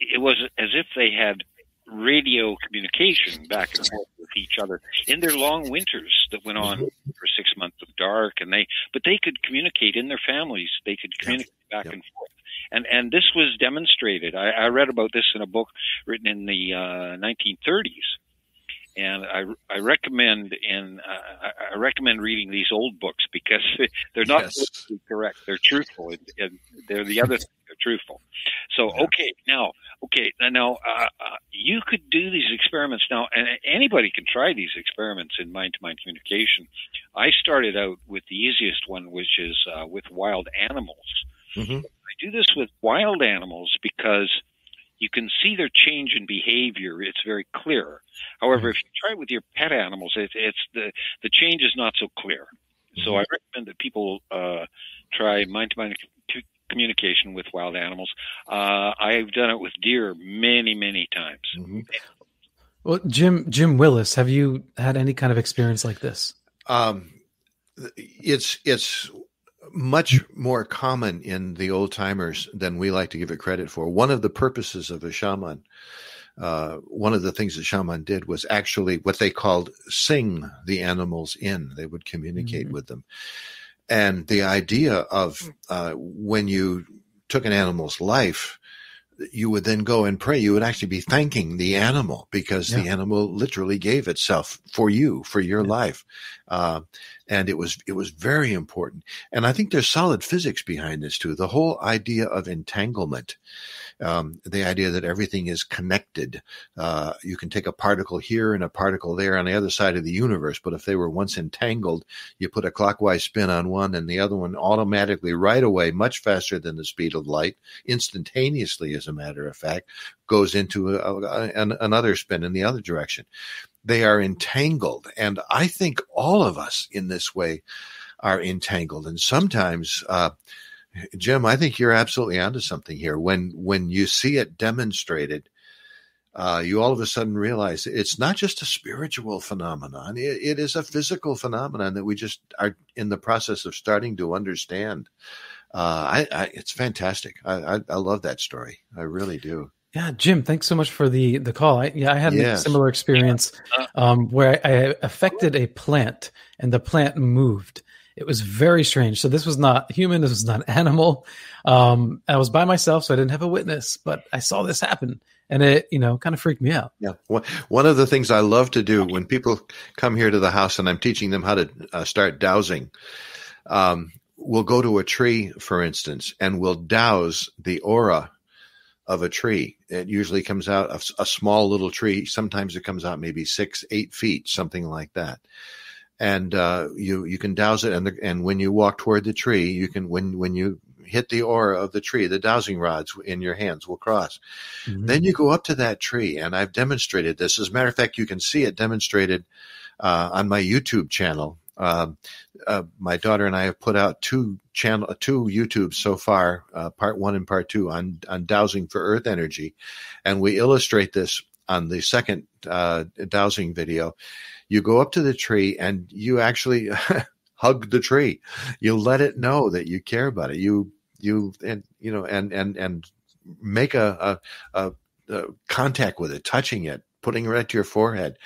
it was as if they had radio communication back and forth with each other in their long winters that went on for six months of dark, and they but they could communicate in their families. They could communicate back and forth. And and this was demonstrated. I, I read about this in a book written in the uh, 1930s and I, I recommend in uh, I recommend reading these old books because they're not yes. correct. They're truthful, and, and, they're the other truthful. So okay, now okay now uh, uh, you could do these experiments now, and anybody can try these experiments in mind-to-mind communication. I started out with the easiest one, which is uh, with wild animals. Mm-hmm. I do this with wild animals because you can see their change in behavior. It's very clear. However, if you try it with your pet animals, it, it's the the change is not so clear. So I recommend that people uh, try mind-to-mind c- communication with wild animals. Uh, I've done it with deer many, many times. Mhm. Well, Jim Jim Willis, have you had any kind of experience like this? Um, it's it's much more common in the old timers than we like to give it credit for. One of the purposes of a shaman, uh, one of the things the shaman did was actually what they called sing the animals in. They would communicate Mhm. with them, and the idea of uh, when you took an animal's life. You would then go and pray. You would actually be thanking the animal because the animal literally gave itself for you, for your Yeah. life. Uh, and it was it was very important. And i think there's solid physics behind this too. The whole idea of entanglement um, the idea that everything is connected uh, you can take a particle here and a particle there on the other side of the universe but if they were once entangled you put a clockwise spin on one and the other one automatically right away much faster than the speed of light instantaneously as a matter of fact goes into a, a, an, another spin in the other direction they are entangled. And I think all of us in this way are entangled. And sometimes, uh, Jim, I think you're absolutely onto something here. When when you see it demonstrated, uh, you all of a sudden realize it's not just a spiritual phenomenon; it, it is a physical phenomenon that we just are in the process of starting to understand. Uh, I, I, it's fantastic. I, I, I love that story. I really do. Yeah, Jim, thanks so much for the the call. I, yeah, I had a similar experience um, where I, affected a plant and the plant moved. It was very strange. So this was not human. This was not animal. Um, I was by myself, so I didn't have a witness, but I saw this happen, and it you know kind of freaked me out. Yeah. One one of the things I love to do when people come here to the house and I'm teaching them how to uh, start dowsing, um, we'll go to a tree, for instance, and we'll dowse the aura of a tree. It usually comes out a, a small little tree. Sometimes it comes out maybe six, eight feet, something like that. And uh, you you can dowse it, and the, and when you walk toward the tree, you can when when you hit the aura of the tree, the dowsing rods in your hands will cross. Then you go up to that tree, and I've demonstrated this. As a matter of fact, you can see it demonstrated uh, on my YouTube channel. Um, uh, my daughter and I have put out two channel, two YouTubes so far, uh, part one and part two on on dowsing for Earth energy, and we illustrate this on the second uh, dowsing video. You go up to the tree and you actually hug the tree. You let it know that you care about it. You you and you know and and and make a, a, a, a contact with it, touching it, putting it right to your forehead.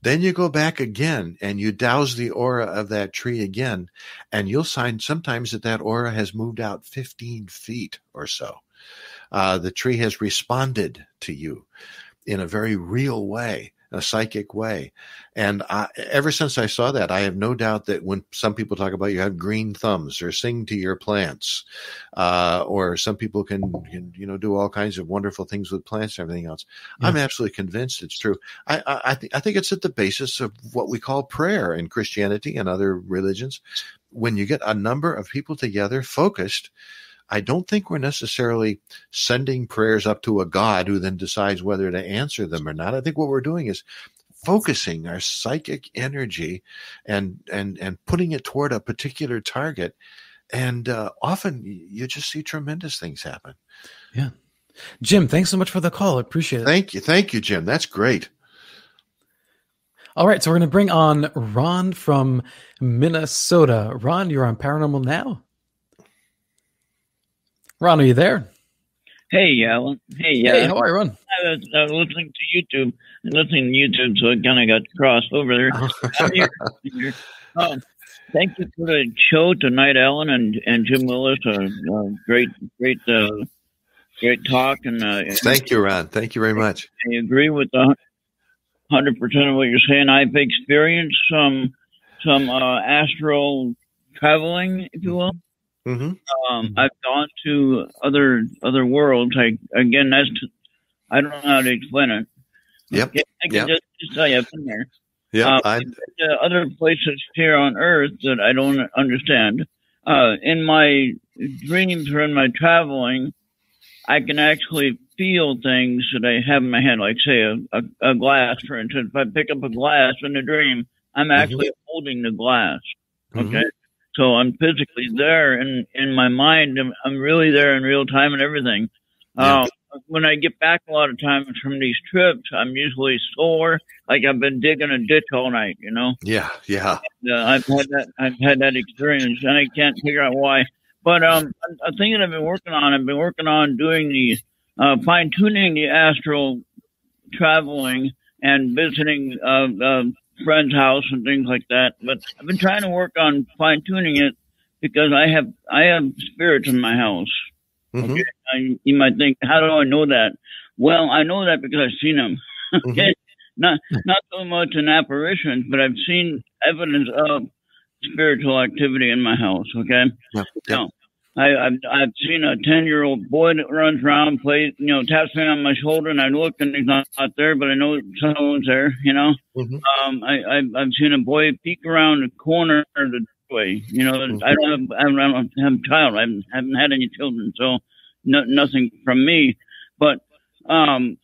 Then you go back again and you dowse the aura of that tree again, and you'll find sometimes that that aura has moved out 15 feet or so. Uh, the tree has responded to you in a very real way, a psychic way. And I, ever since I saw that, I have no doubt that when some people talk about you have green thumbs or sing to your plants, uh, or some people can, can, you know, do all kinds of wonderful things with plants and everything else. I'm absolutely convinced it's true. I, I, I, th- I think it's at the basis of what we call prayer in Christianity and other religions. When you get a number of people together focused, I don't think we're necessarily sending prayers up to a God who then decides whether to answer them or not. I think what we're doing is focusing our psychic energy and and and putting it toward a particular target. And uh, often you just see tremendous things happen. Yeah jim, thanks so much for the call. I appreciate it. Thank you, thank you, Jim. That's great. All right, so we're going to bring on Ron from Minnesota. Ron, you're on Paranormal Now. Ron, are you there? Hey, Alan. Hey, yeah. Hey, how are you, Ron? I was, I was listening to YouTube, listening to YouTube, so it kind of got crossed over there. I'm here. I'm here. Um, thank you for the show tonight, Alan and, and Jim Willis. Uh, uh, great, great, uh, great talk, and uh, Thank you, Ron. Thank you very much. I agree with the hundred percent of what you're saying. I've experienced some some uh, astral traveling, if you will. Hmm Um, I've gone to other other worlds. I again, that's I don't know how to explain it. Yep. I can Yep. just, just tell you I've been there. Yeah, Um, I, Uh, other places here on Earth that I don't understand. Uh, in my dreams or in my traveling, I can actually feel things that I have in my hand, like say a, a, a glass, for instance. If I pick up a glass in a dream, I'm actually holding the glass. Mhm. Okay. So I'm physically there and in my mind, I'm, I'm really there in real time and everything. Yeah. Um, when I get back a lot of times from these trips, I'm usually sore, like I've been digging a ditch all night, you know? Yeah, yeah. Uh, I've had that. I've had that experience, and I can't figure out why. But um, a a thing that I've been working on, I've been working on doing the uh, fine tuning the astral traveling and visiting uh, uh, friends' house and things like that. But I've been trying to work on fine tuning it because I have I have spirits in my house. Mhm. Okay, I, you might think, how do I know that? Well, I know that because I've seen them. okay, not not so much an apparition, but I've seen evidence of spiritual activity in my house. Okay, Yeah, yeah. now I, I've I've seen a ten year old boy that runs around, plays, you know, taps me on my shoulder, and I look and he's not, not there, but I know someone's there. You know, Mhm. um, I I've, I've seen a boy peek around the corner of the doorway. You know, I don't have I don't, I don't have a child. I haven't, haven't had any children, so no, nothing from me. But um,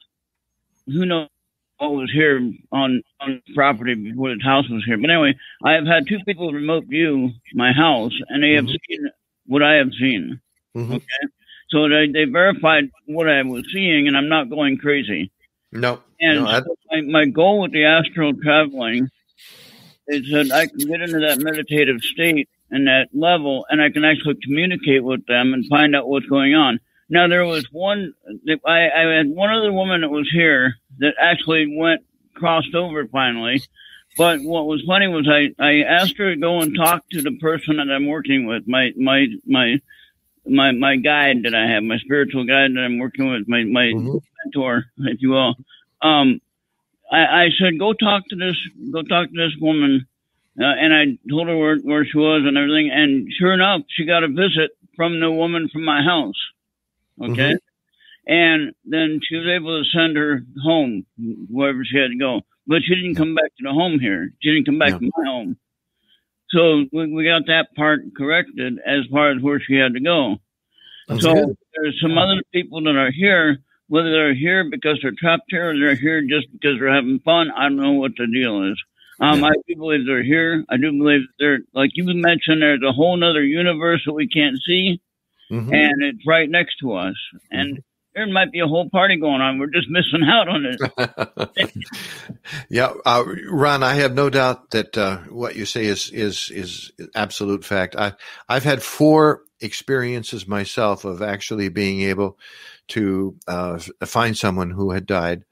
who knows what was here on on property before the house was here? But anyway, I have had two people remote view my house, and they have Mhm. seen what I have seen. Mhm. Okay, so they they verified what I was seeing, and I'm not going crazy. No, And no, I, so my, my goal with the astral traveling is that I can get into that meditative state and that level, and I can actually communicate with them and find out what's going on. Now, there was one, I, I had one other woman that was here that actually went, crossed over finally. But what was funny was I, I asked her to go and talk to the person that I'm working with, my, my, my, my, my guide that I have, my spiritual guide that I'm working with, my, my Mhm. mentor, if you will. Um, I, I said, go talk to this, go talk to this woman. Uh, and I told her where, where she was and everything. And sure enough, she got a visit from the woman from my house. Okay. And then she was able to send her home, wherever she had to go. But she didn't come back to the home here. She didn't come back to my home. So we, we got that part corrected as far as where she had to go. That's so good. there's some other people that are here, whether they're here because they're trapped here or they're here just because they're having fun. I don't know what the deal is. Um, Yeah. I do believe they're here. I do believe they're, like you mentioned, there's a whole other universe that we can't see Mhm. and it's right next to us. And there might be a whole party going on. We're just missing out on it. yeah, uh, Ron, I have no doubt that uh, what you say is is is absolute fact. I I've had four experiences myself of actually being able to uh, find someone who had died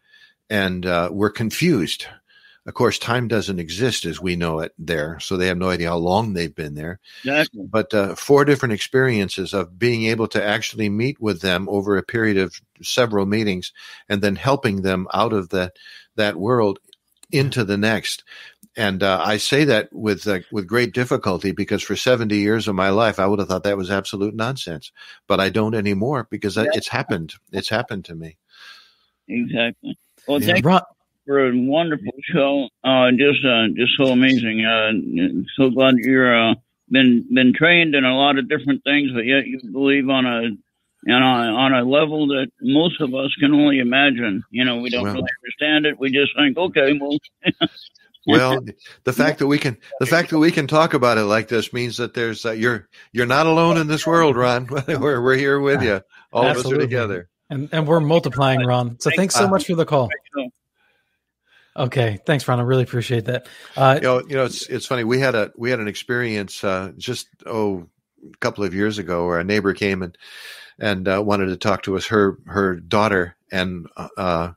and uh, were confused. Of course, time doesn't exist as we know it there, so they have no idea how long they've been there. Exactly. But uh, four different experiences of being able to actually meet with them over a period of several meetings, and then helping them out of the that world into the next. And uh, I say that with uh, with great difficulty because for seventy years of my life, I would have thought that was absolute nonsense. But I don't anymore because I, it's happened. It's happened to me. Exactly. Well, Yeah. thank Ron, for a wonderful show. Uh, just, uh, just so amazing. Uh, so glad you're, uh, been, been trained in a lot of different things, but yet you believe on a, on a, on a level that most of us can only imagine. You know, we don't Well- really understand it. We just think, okay, well, Well, the fact that we can the fact that we can talk about it like this means that there's uh, you're you're not alone in this world, Ron. we're we're here with you. All of us are together. and, and we're multiplying, Ron. So thanks so much for the call. Okay, thanks, Ron. I really appreciate that. Uh, You know, you know, it's it's funny. We had a we had an experience uh, just oh a couple of years ago where a neighbor came and and uh, wanted to talk to us. Her her daughter and uh,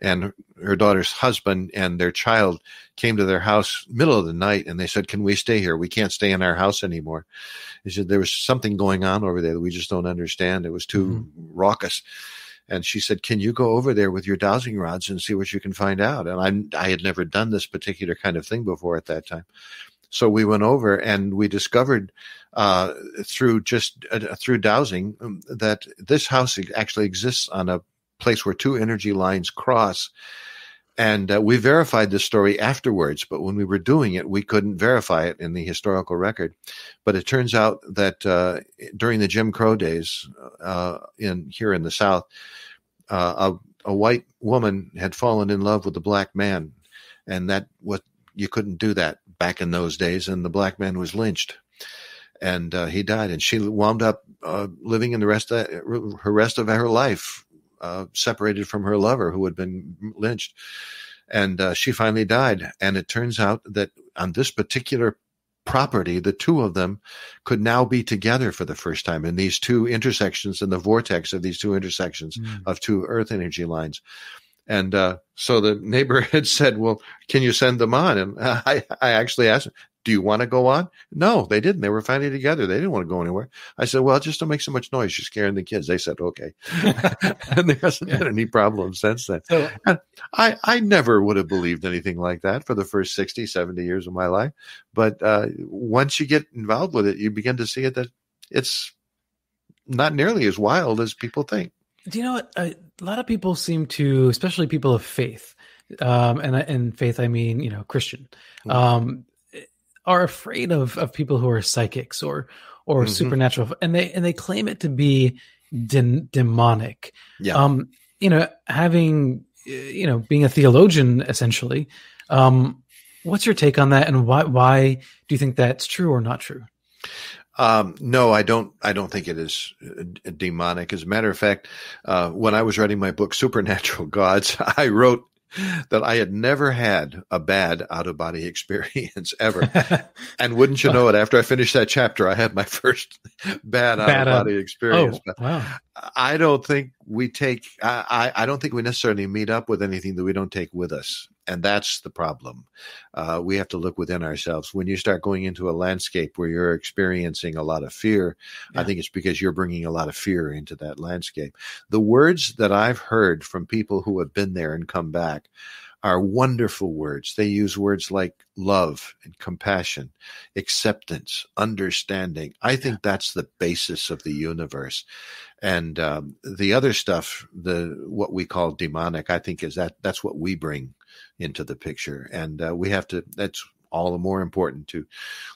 and her daughter's husband and their child came to their house middle of the night and they said, "Can we stay here? We can't stay in our house anymore." He said there was something going on over there that we just don't understand. It was too raucous. And she said, "Can you go over there with your dowsing rods and see what you can find out?" And I I had never done this particular kind of thing before at that time, so we went over and we discovered uh, through just uh, through dowsing um, that this house actually exists on a place where two energy lines cross. And uh, we verified the story afterwards, but when we were doing it, we couldn't verify it in the historical record. But it turns out that uh, during the Jim Crow days uh, in here in the South, uh, a, a white woman had fallen in love with a black man, and that what you couldn't do that back in those days, and the black man was lynched and uh, he died. And she wound up uh, living in the rest of her rest of her life uh, separated from her lover who had been lynched. And uh, she finally died. And it turns out that on this particular property, the two of them could now be together for the first time in these two intersections in the vortex of these two intersections mm. of two earth energy lines. And uh, so the neighbor had said, "Well, can you send them on?" And I, I actually asked, do you want to go on? No, they didn't. They were finally together. They didn't want to go anywhere. I said, well, just don't make so much noise. You're scaring the kids. They said, okay. and there hasn't been any problems since then. So, I, I never would have believed anything like that for the first 60, 70 years of my life. But uh, once you get involved with it, you begin to see it that it's not nearly as wild as people think. Do you know what? A lot of people seem to, especially people of faith, um, and and faith, I mean, you know, Christian. Mm-hmm. Um, are afraid of of people who are psychics or or mm-hmm. supernatural, and they and they claim it to be de- demonic. Yeah. Um, you know, having you know, being a theologian essentially. Um, what's your take on that, and why why do you think that's true or not true? Um, no, I don't. I don't think it is uh, demonic. As a matter of fact, uh, when I was writing my book Supernatural Gods, I wrote that I had never had a bad out of body experience ever. and wouldn't you know it, after I finished that chapter, I had my first bad uh, out of body experience. Oh, wow. I don't think we take, I, I don't think we necessarily meet up with anything that we don't take with us. And that's the problem. Uh, we have to look within ourselves. When you start going into a landscape where you're experiencing a lot of fear, yeah. I think it's because you're bringing a lot of fear into that landscape. The words that I've heard from people who have been there and come back are wonderful words. They use words like love and compassion, acceptance, understanding. I think that's the basis of the universe. And um, the other stuff, the what we call demonic, I think is that that's what we bring into the picture. And uh, we have to, that's all the more important to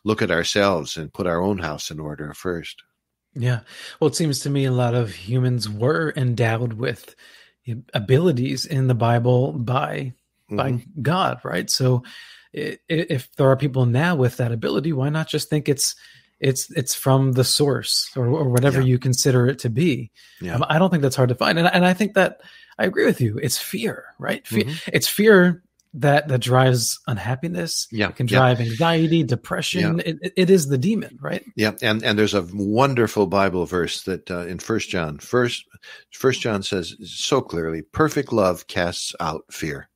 look at ourselves and put our own house in order first. Yeah. Well, it seems to me a lot of humans were endowed with abilities in the Bible by mm-hmm. by God, right? So if there are people now with that ability, why not just think it's it's it's from the source or, or whatever yeah. you consider it to be? Yeah. Um, I don't think that's hard to find, and, and I think that I agree with you. It's fear, right? Fe- mm-hmm. It's fear that that drives unhappiness. Yeah, it can drive yeah. anxiety, depression. Yeah. It, it is the demon, right? Yeah, and and there's a wonderful Bible verse that uh, in First John, first First John says so clearly, "Perfect love casts out fear."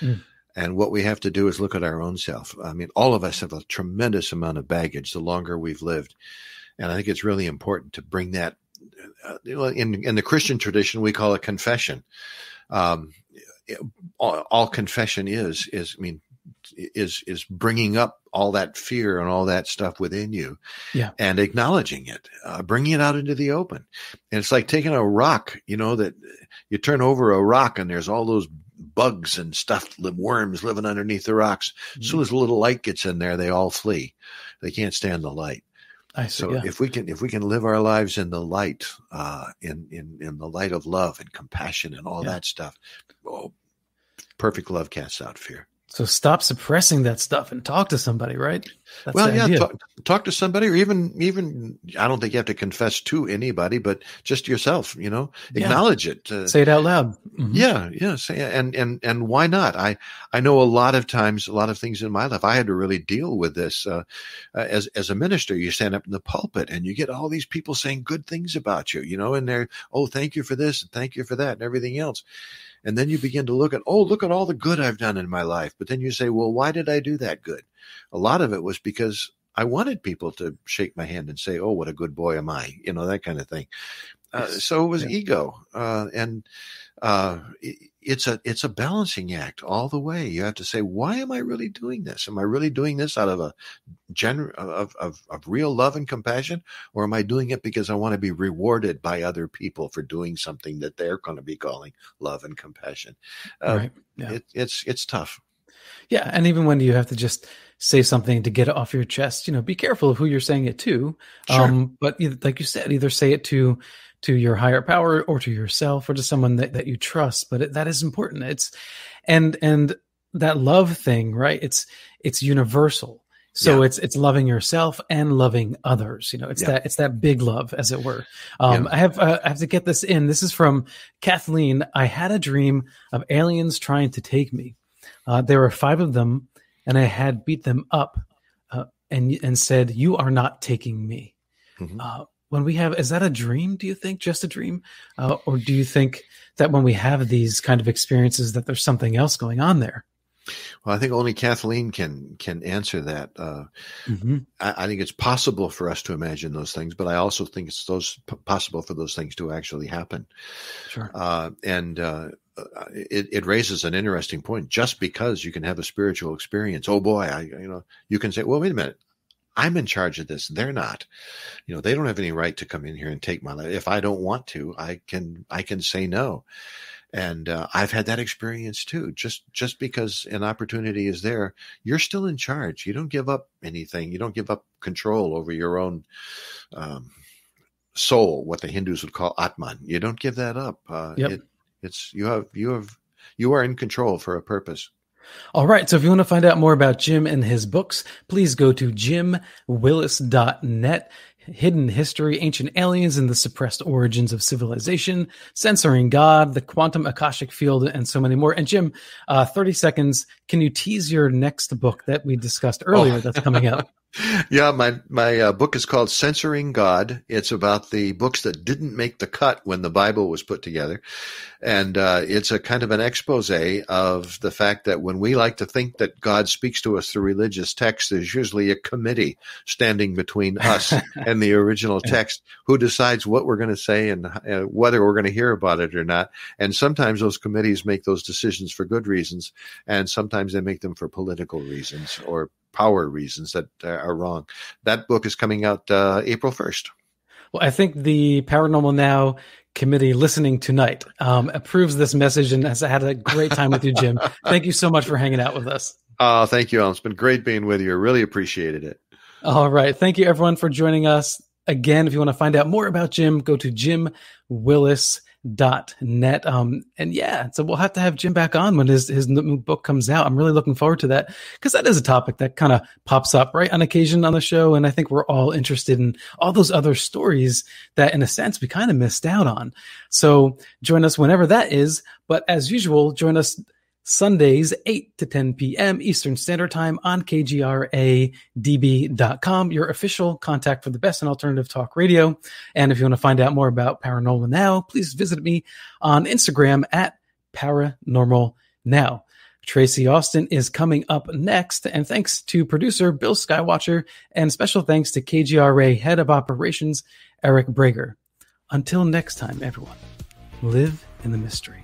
Mm. And what we have to do is look at our own self. I mean, all of us have a tremendous amount of baggage the longer we've lived, and I think it's really important to bring that uh, in in the Christian tradition, we call it confession. Um, all, all, confession is is I mean is is bringing up all that fear and all that stuff within you, yeah, and acknowledging it, uh, bringing it out into the open. And it's like taking a rock, you know, that you turn over a rock and there's all those bugs and stuff, worms living underneath the rocks. Mm-hmm. As soon as a little light gets in there, they all flee. They can't stand the light. I see, so yeah. if we can if we can live our lives in the light, uh, in in in the light of love and compassion and all yeah. that stuff, oh, perfect love casts out fear. So stop suppressing that stuff and talk to somebody, right? That's well, yeah, talk, talk, to somebody, or even even I don't think you have to confess to anybody, but just yourself. You know, yeah. acknowledge it. Uh, say it out loud. Mm-hmm. Yeah, yeah. Say and and and why not? I I know a lot of times, a lot of things in my life, I had to really deal with this. Uh, uh, as as a minister, you stand up in the pulpit and you get all these people saying good things about you. You know, and they're oh, thank you for this and thank you for that and everything else. And then you begin to look at, oh, look at all the good I've done in my life. But then you say, well, why did I do that good? A lot of it was because I wanted people to shake my hand and say, oh, what a good boy am I? You know, that kind of thing. Uh, so it was yeah. ego, uh, and uh, it's a it's a balancing act all the way. You have to say, why am I really doing this? Am I really doing this out of a gener of, of, of real love and compassion, or am I doing it because I want to be rewarded by other people for doing something that they're going to be calling love and compassion? Uh, right. Yeah. It, it's it's tough. Yeah, and even when you have to just say something to get it off your chest, you know, be careful of who you're saying it to. Sure. Um, but like you said, either say it to to your higher power or to yourself or to someone that, that you trust but it, that is important it's and and that love thing right it's it's universal so yeah. it's it's loving yourself and loving others you know it's yeah. that it's that big love as it were um, yeah. i have uh, i have to get this in this is from kathleen i had a dream of aliens trying to take me uh, there were five of them and i had beat them up uh, and and said you are not taking me mm-hmm. Uh, when we have is that a dream do you think? Just a dream? Uh, or do you think that when we have these kind of experiences that there's something else going on there? Well i think only kathleen can can answer that uh, mm-hmm. I, I, think it's possible for us to imagine those things but i also think it's those p- possible for those things to actually happen. Sure. Uh, and uh, it, it raises an interesting point. Just because you can have a spiritual experience oh boy i you know you can say well wait a minute I'm in charge of this. They're not. You know, they don't have any right to come in here and take my life. If I don't want to, I can I can say no. And uh, I've had that experience too. Just just because an opportunity is there, you're still in charge. You don't give up anything. You don't give up control over your own um, soul, what the Hindus would call Atman. You don't give that up. Uh, yep. It, it's you have you have you are in control for a purpose. All right. So if you want to find out more about Jim and his books, please go to jimwillis.net. Hidden History, Ancient Aliens and the Suppressed Origins of Civilization, Censoring God, The Quantum Akashic Field, and so many more. And Jim, uh, 30 seconds. Can you tease your next book that we discussed earlier oh. that's coming out? yeah, my my uh, book is called Censoring God. It's about the books that didn't make the cut when the Bible was put together, and uh, it's a kind of an expose of the fact that when we like to think that God speaks to us through religious texts, there's usually a committee standing between us and the original text who decides what we're going to say and uh, whether we're going to hear about it or not. And sometimes those committees make those decisions for good reasons, and sometimes they make them for political reasons or power reasons that uh, are wrong. That book is coming out uh, April 1st. Well, I think the Paranormal Now committee listening tonight um, approves this message and has had a great time with you, Jim. thank you so much for hanging out with us. Uh, thank you, Alan. It's been great being with you. I really appreciated it. All right. Thank you, everyone, for joining us. Again, if you want to find out more about Jim, go to Jim Willis dot net. Um and yeah so we'll have to have jim back on when his his new book comes out. I'm really looking forward to that because that is a topic that kind of pops up right on occasion on the show. And i think we're all interested in all those other stories that in a sense we kind of missed out on. So join us whenever that is. But as usual join us Sundays, 8 to 10 p.m. Eastern Standard Time on KGRADB.com, your official contact for the best in alternative talk radio. And if you want to find out more about Paranormal Now, please visit me on Instagram at Paranormal Now. Tracy Austin is coming up next. And thanks to producer Bill Skywatcher, and special thanks to KGRA Head of Operations, Eric Brager. Until next time, everyone, live in the mystery.